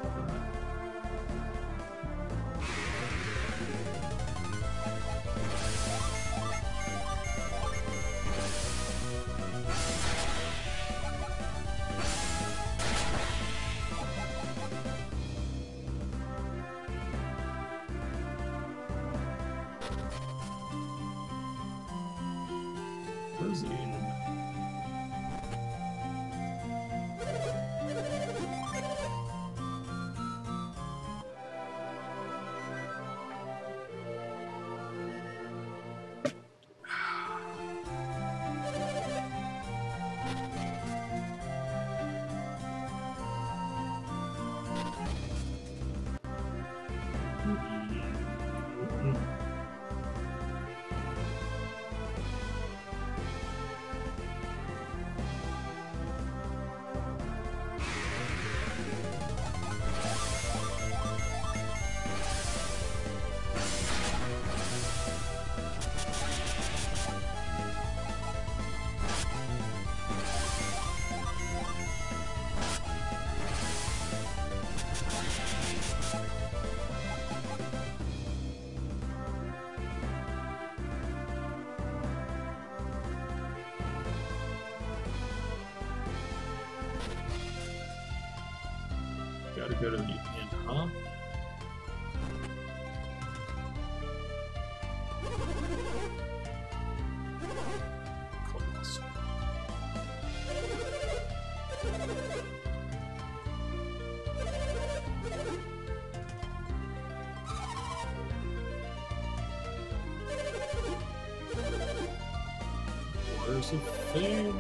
thing?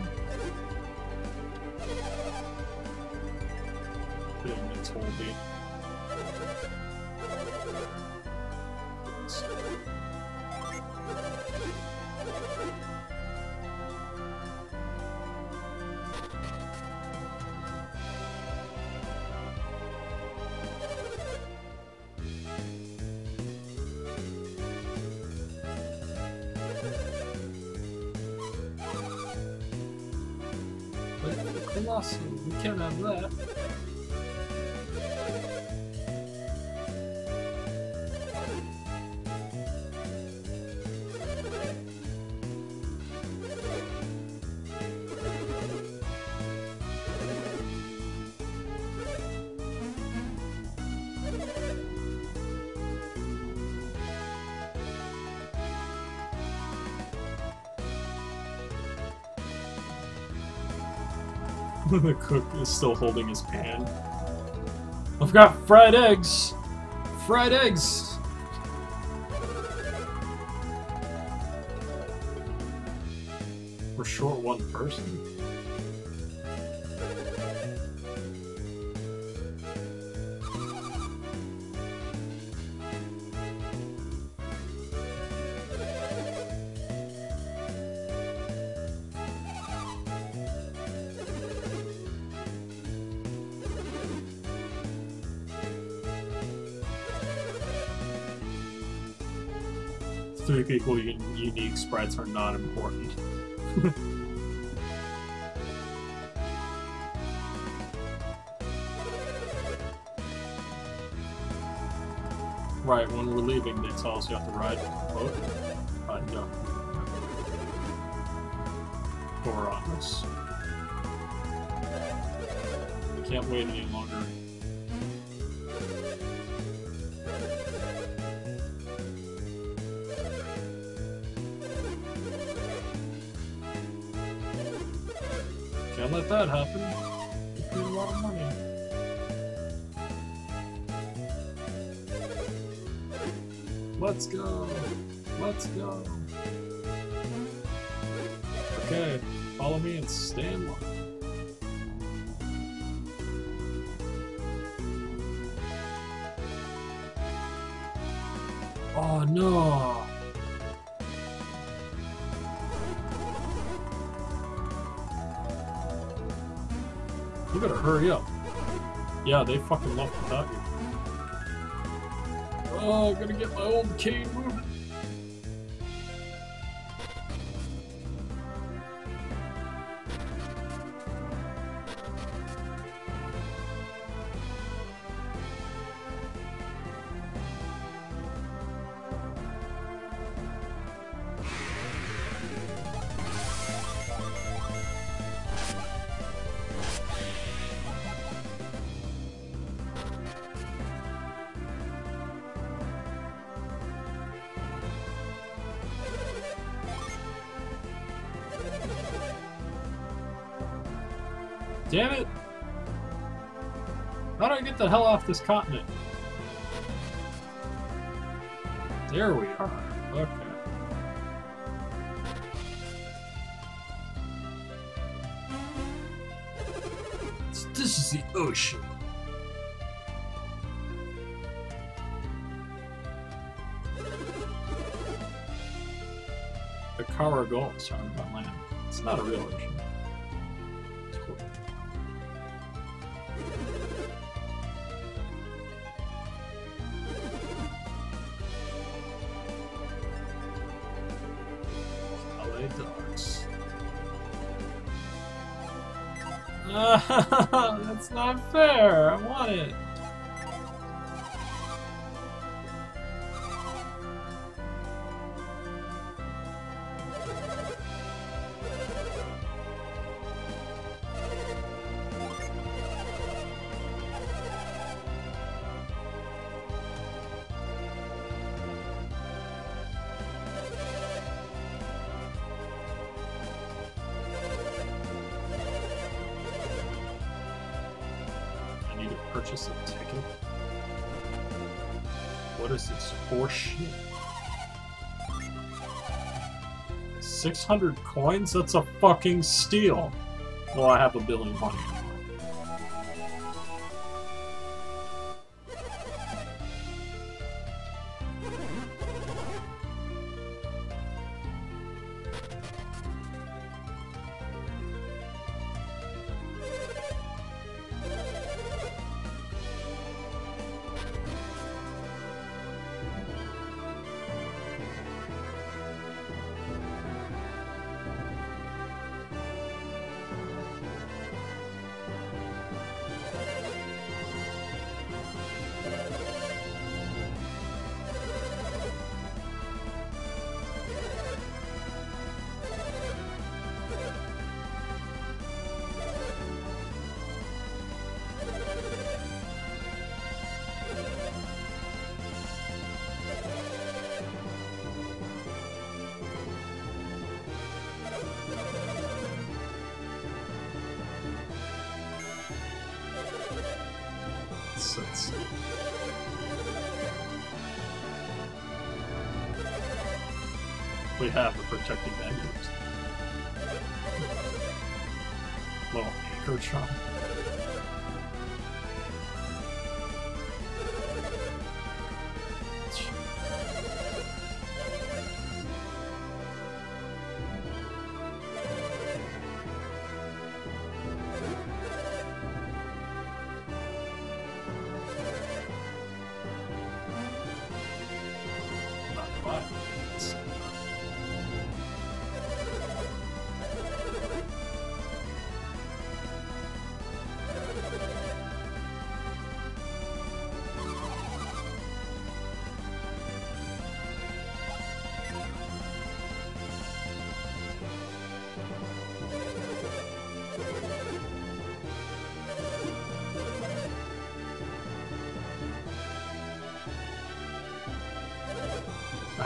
Thing that's holding. But Colossus, we the cook is still holding his pan. I've got fried eggs! Fried eggs! People unique sprites are not important. right, when we're leaving, they tell us you have to ride the boat. Uh, no. Boranos. Can't wait any longer. That happen. A lot of money. Let's go. Let's go. Okay, follow me and stay in line. Oh no! You better hurry up. Yeah, they fucking left without you. Oh, I'm gonna get my old cane this continent? There we are. Okay. This is the ocean. The Karagols surrounded by land. It's not a real ocean. Fair. I want it. 600 coins? That's a fucking steal. Well, I have a billion money.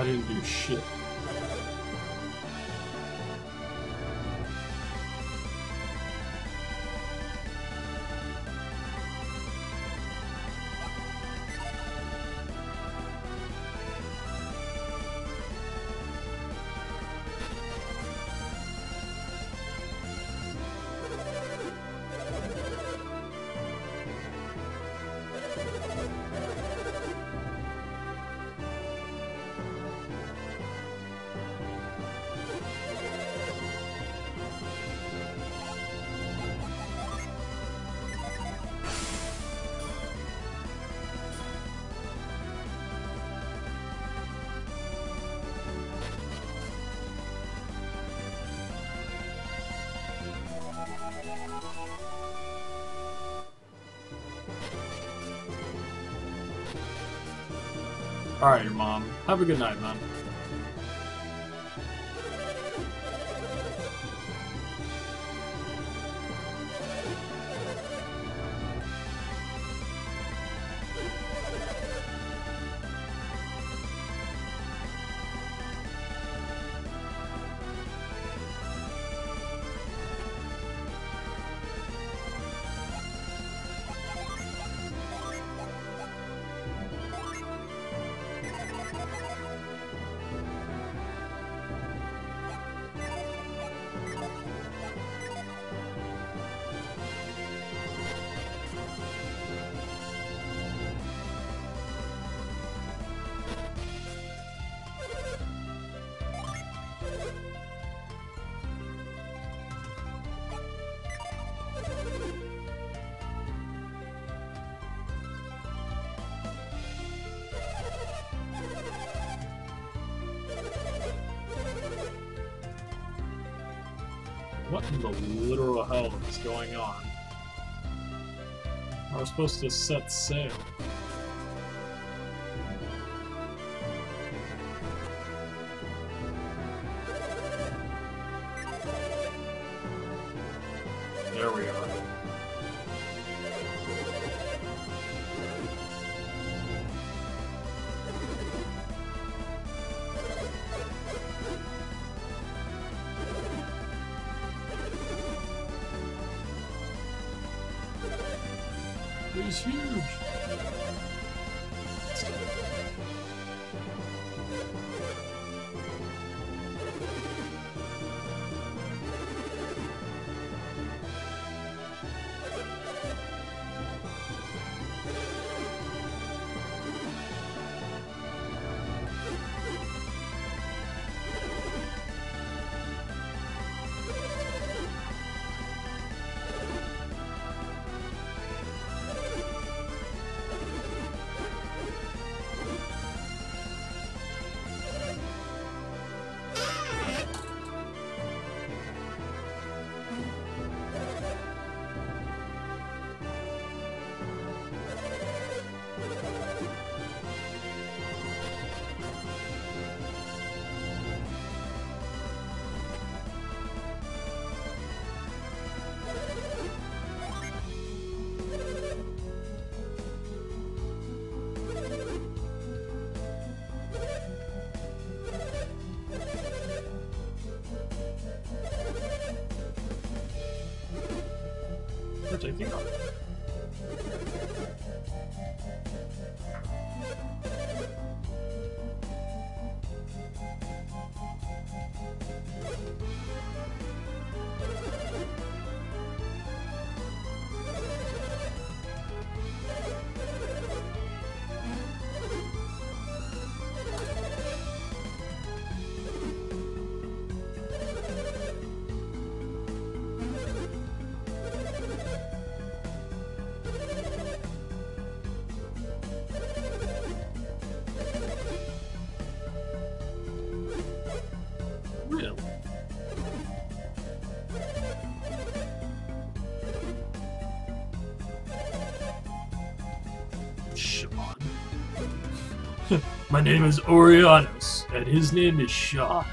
I didn't do shit. Have a good night, man. Supposed to set sail. We're taking off. Really? My name is Orianus, and his name is Shaw.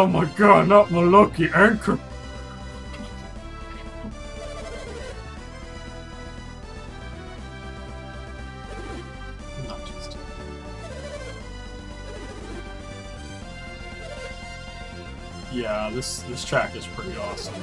Oh my god, not my lucky anchor! Yeah, this this track is pretty awesome.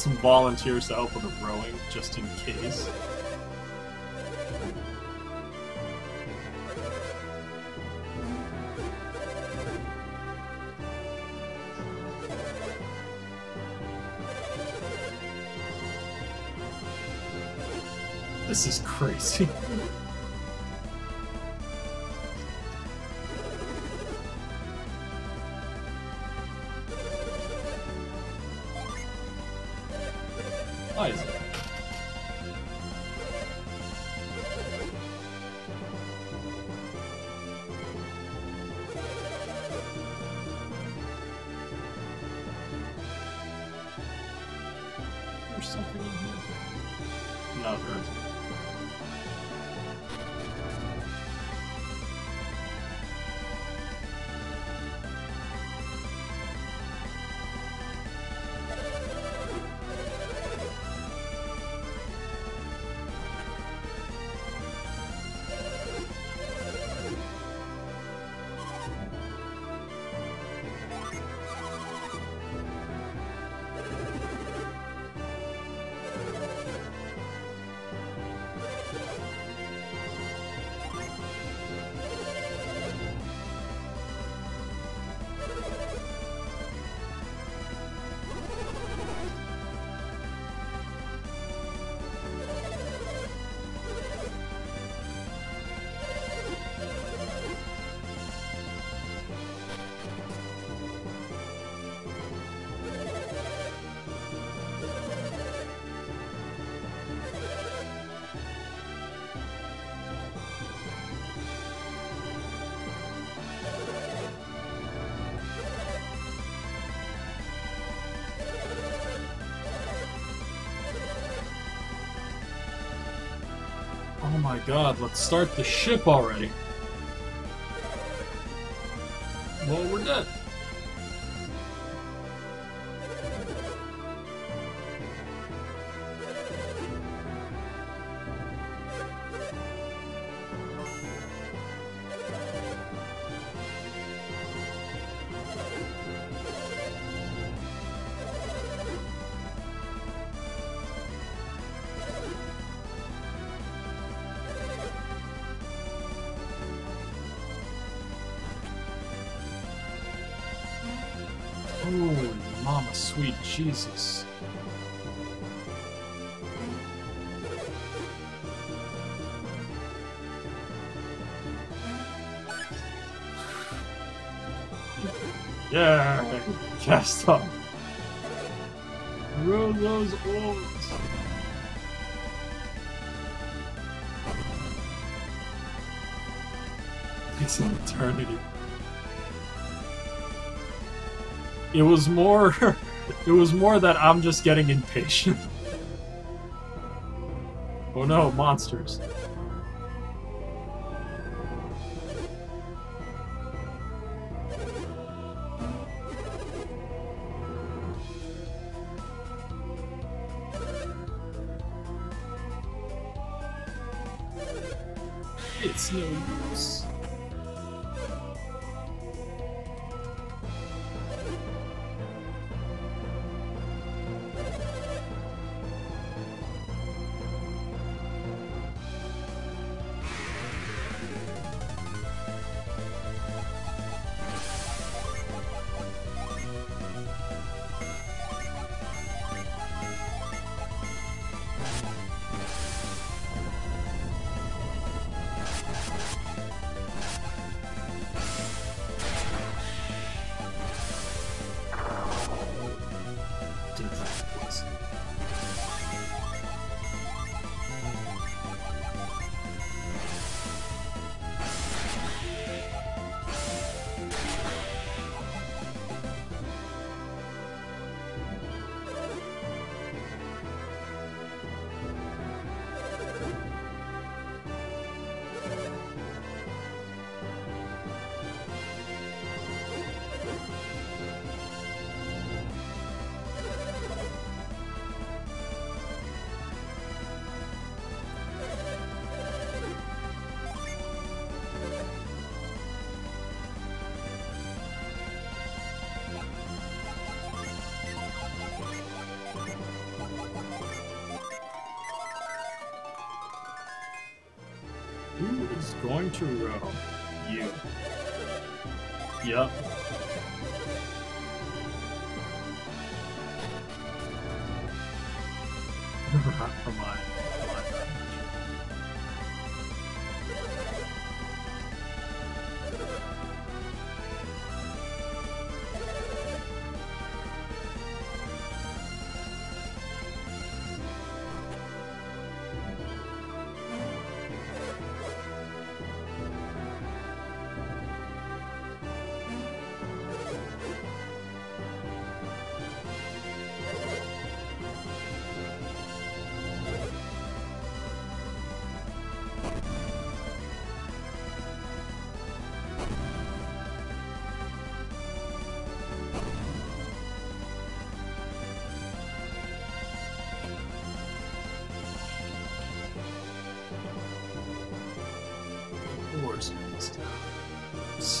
some volunteers to help with the rowing, just in case. This is crazy. my god, let's start the ship already. Jesus. Yeah, cast up. Roll those oars. It's an eternity. It was more it was more that I'm just getting impatient. Oh no, monsters.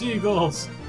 Seagulls!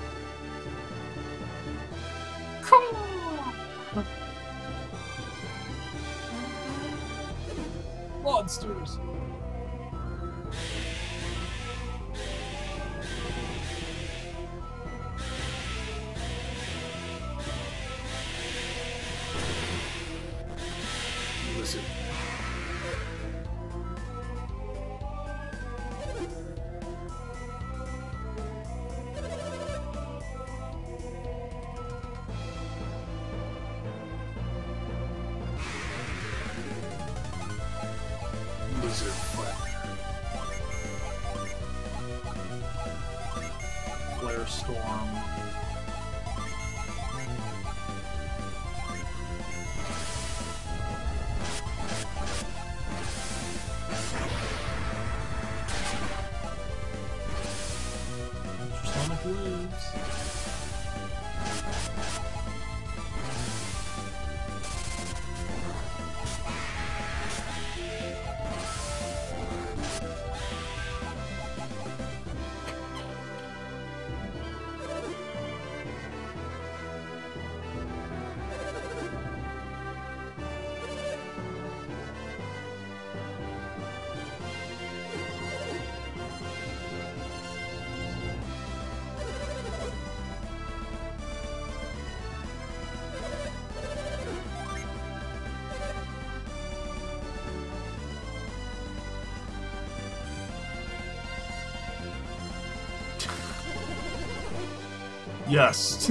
Yes.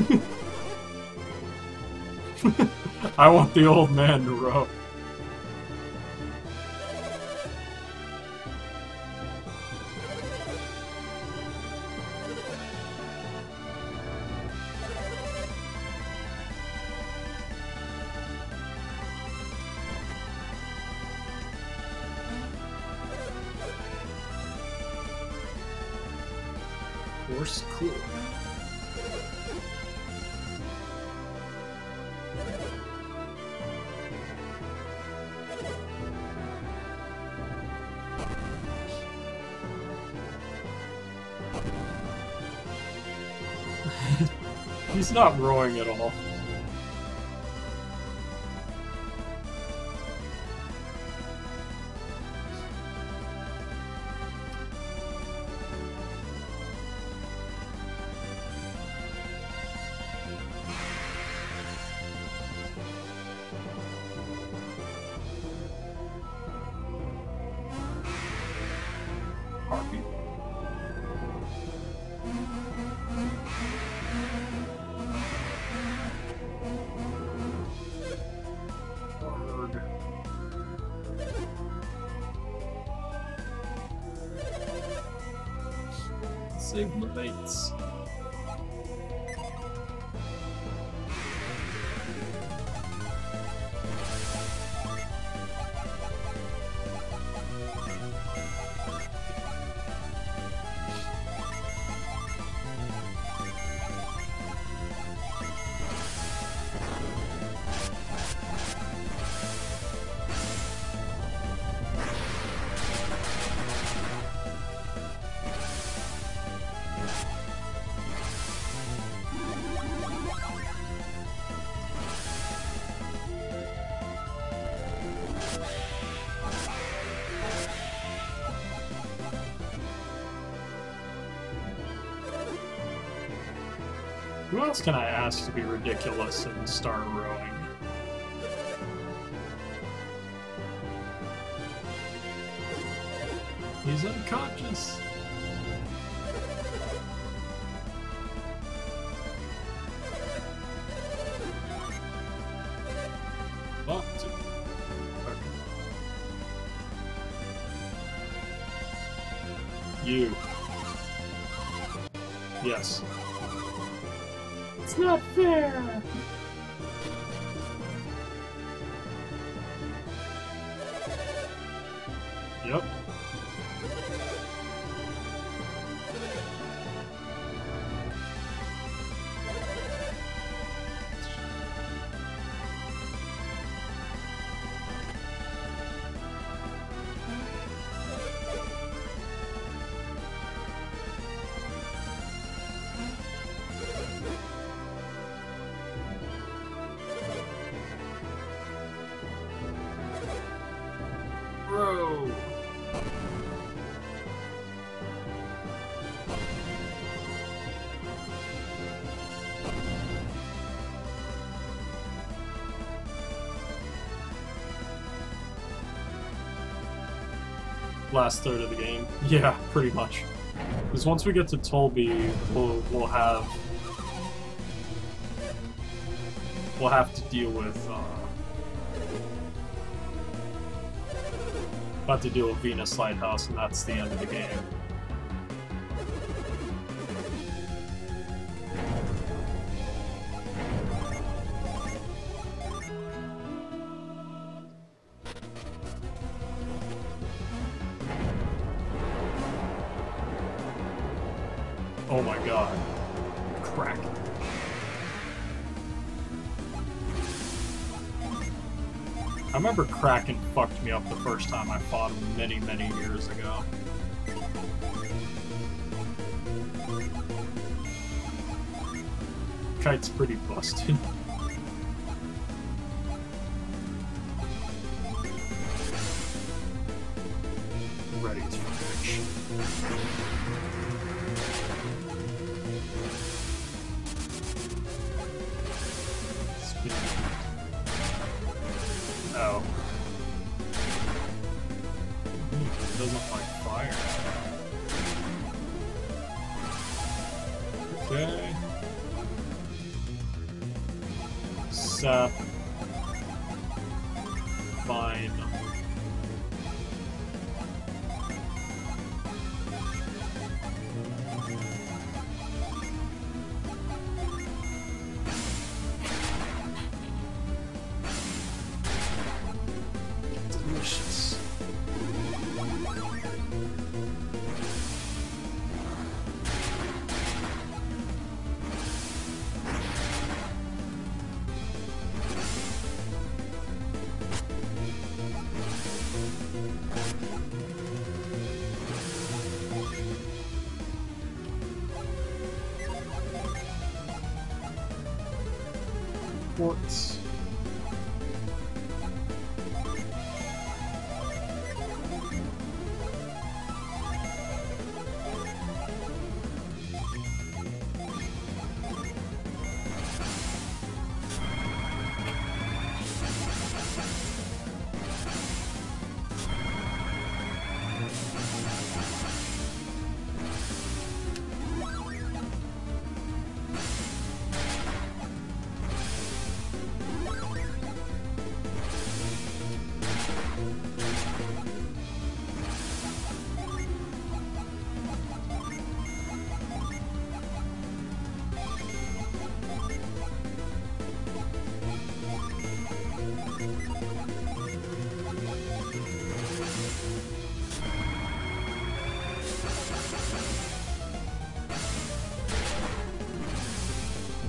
I want the old man to row. He's not rowing at all. Else can I ask to be ridiculous and start rowing? He's unconscious. Last third of the game. Yeah, pretty much. Because once we get to Tolbi, we'll, we'll have... We'll have to deal with, uh... We'll have to deal with Venus Lighthouse, and that's the end of the game. Kraken fucked me up the first time I fought him many, many years ago. Kite's pretty busted.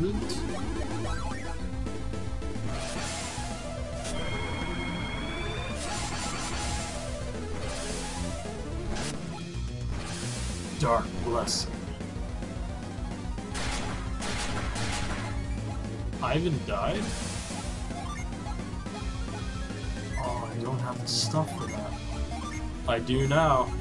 Root. Dark Blessing. Ivan died? Oh, I don't have the stuff for that. I do now.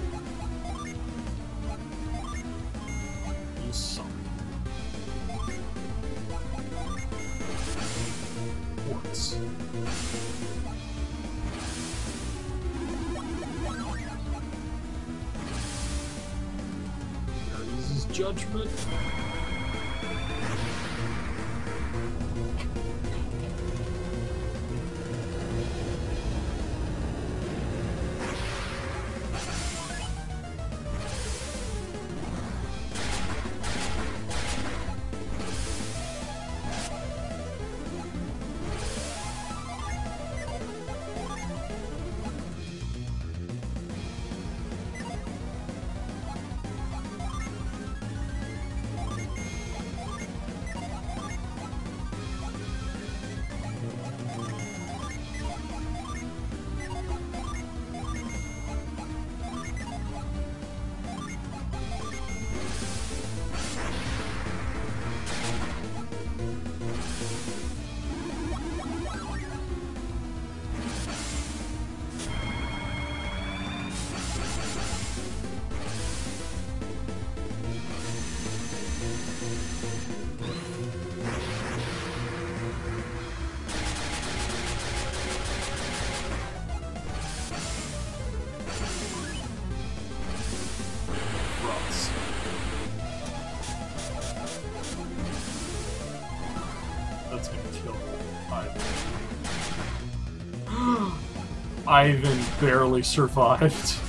Barely survived.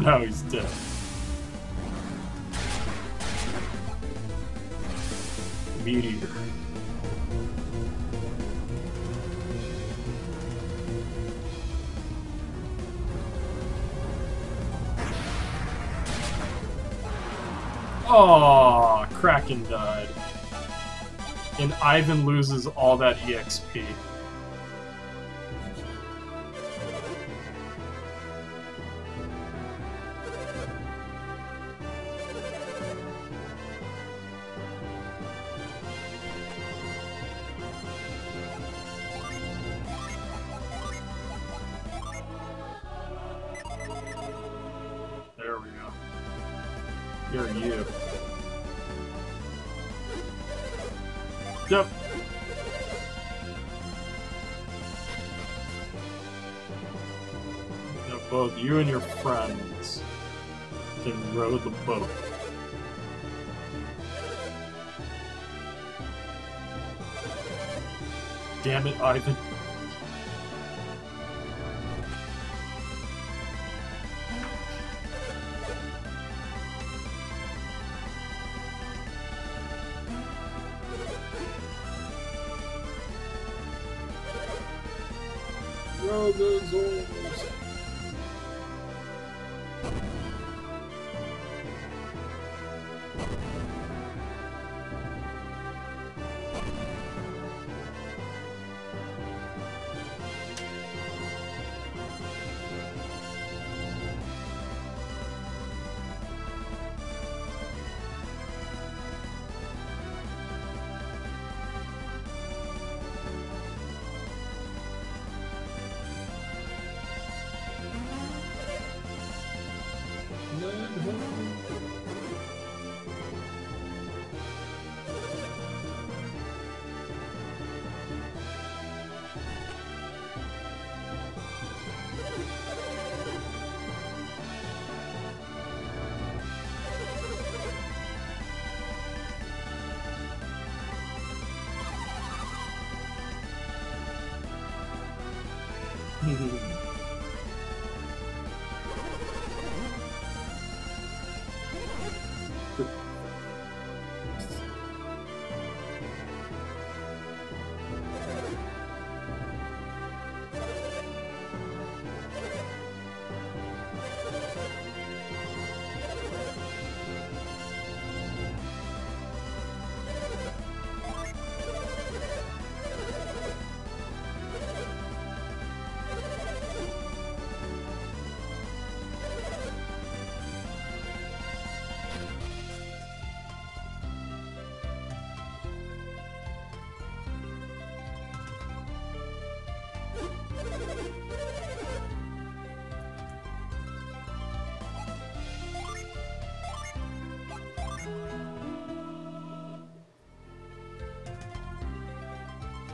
now he's dead. Meteor. Oh, Kraken died. And Ivan loses all that EXP. Yep. Now both you and your friends can row the boat. Damn it, Ivan.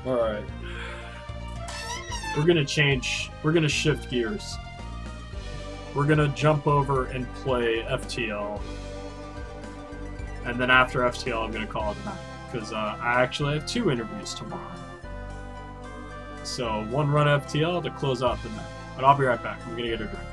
Alright. We're gonna change. We're gonna shift gears. we're gonna jump over and play FTL, and then after FTL, I'm gonna call it a night because uh, I actually have two interviews tomorrow. So one run FTL to close out the night. But I'll be right back. I'm gonna get a drink.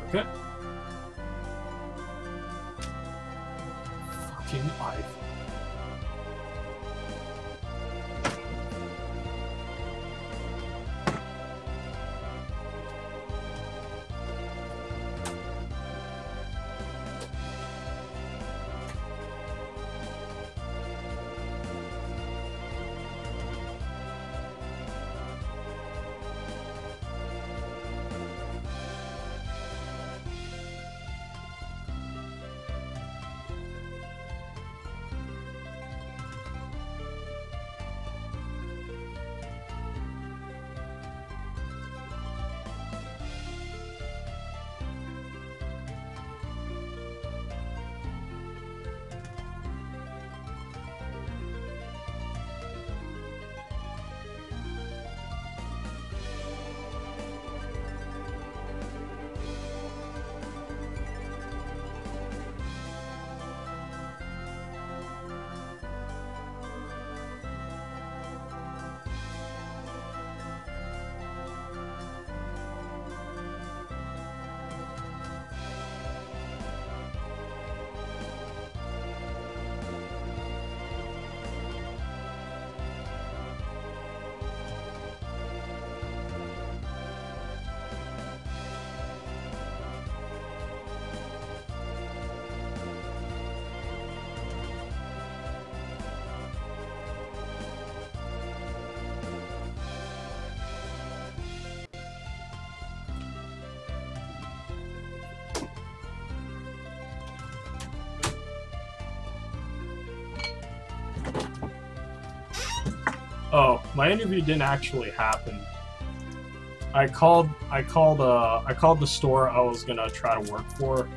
My interview didn't actually happen. I called I called uh I called the store I was gonna try to work for.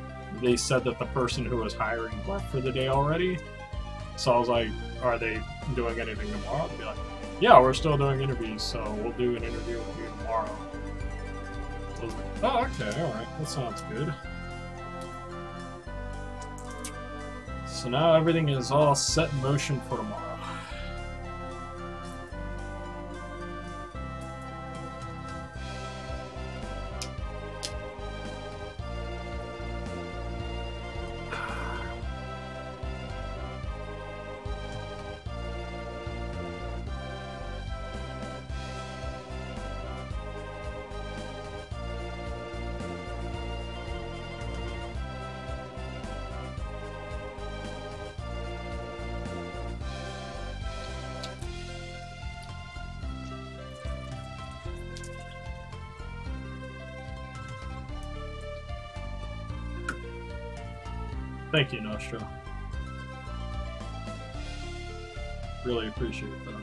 They said that the person who was hiring left for the day already. So I was like, are they doing anything tomorrow? They'd be like, yeah, we're still doing interviews, so we'll do an interview with you tomorrow. So I was like, oh, okay, alright, that sounds good. So now everything is all set in motion for tomorrow. Thank you, Nostra. Really appreciate that.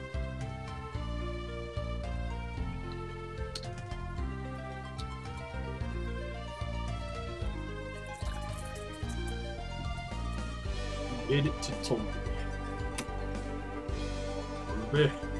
Made it to Tolbi. Tolbi.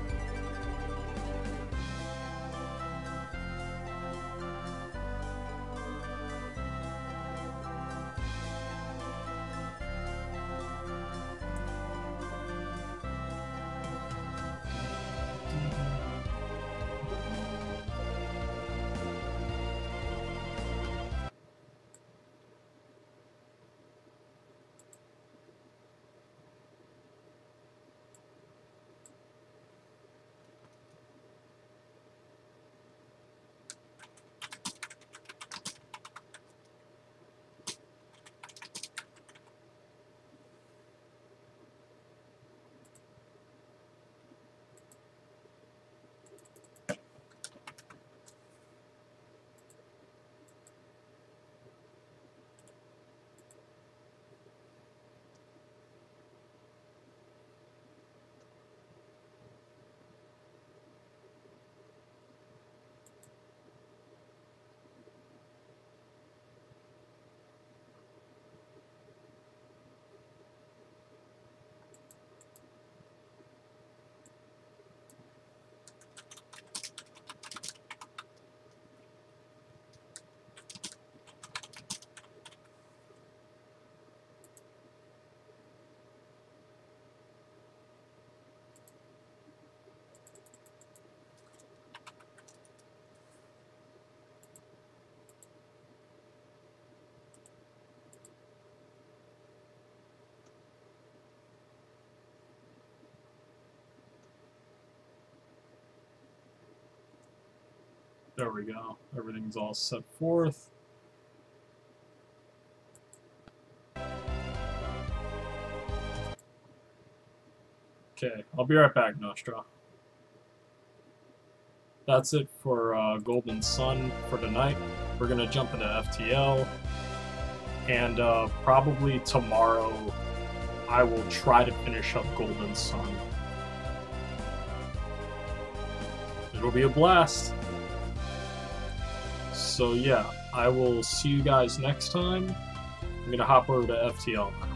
There we go. Everything's all set forth. Okay, I'll be right back, Nostra. That's it for uh, Golden Sun for tonight. We're gonna jump into FTL, and uh, probably tomorrow I will try to finish up Golden Sun. It'll be a blast. So yeah, I will see you guys next time. I'm gonna hop over to FTL now.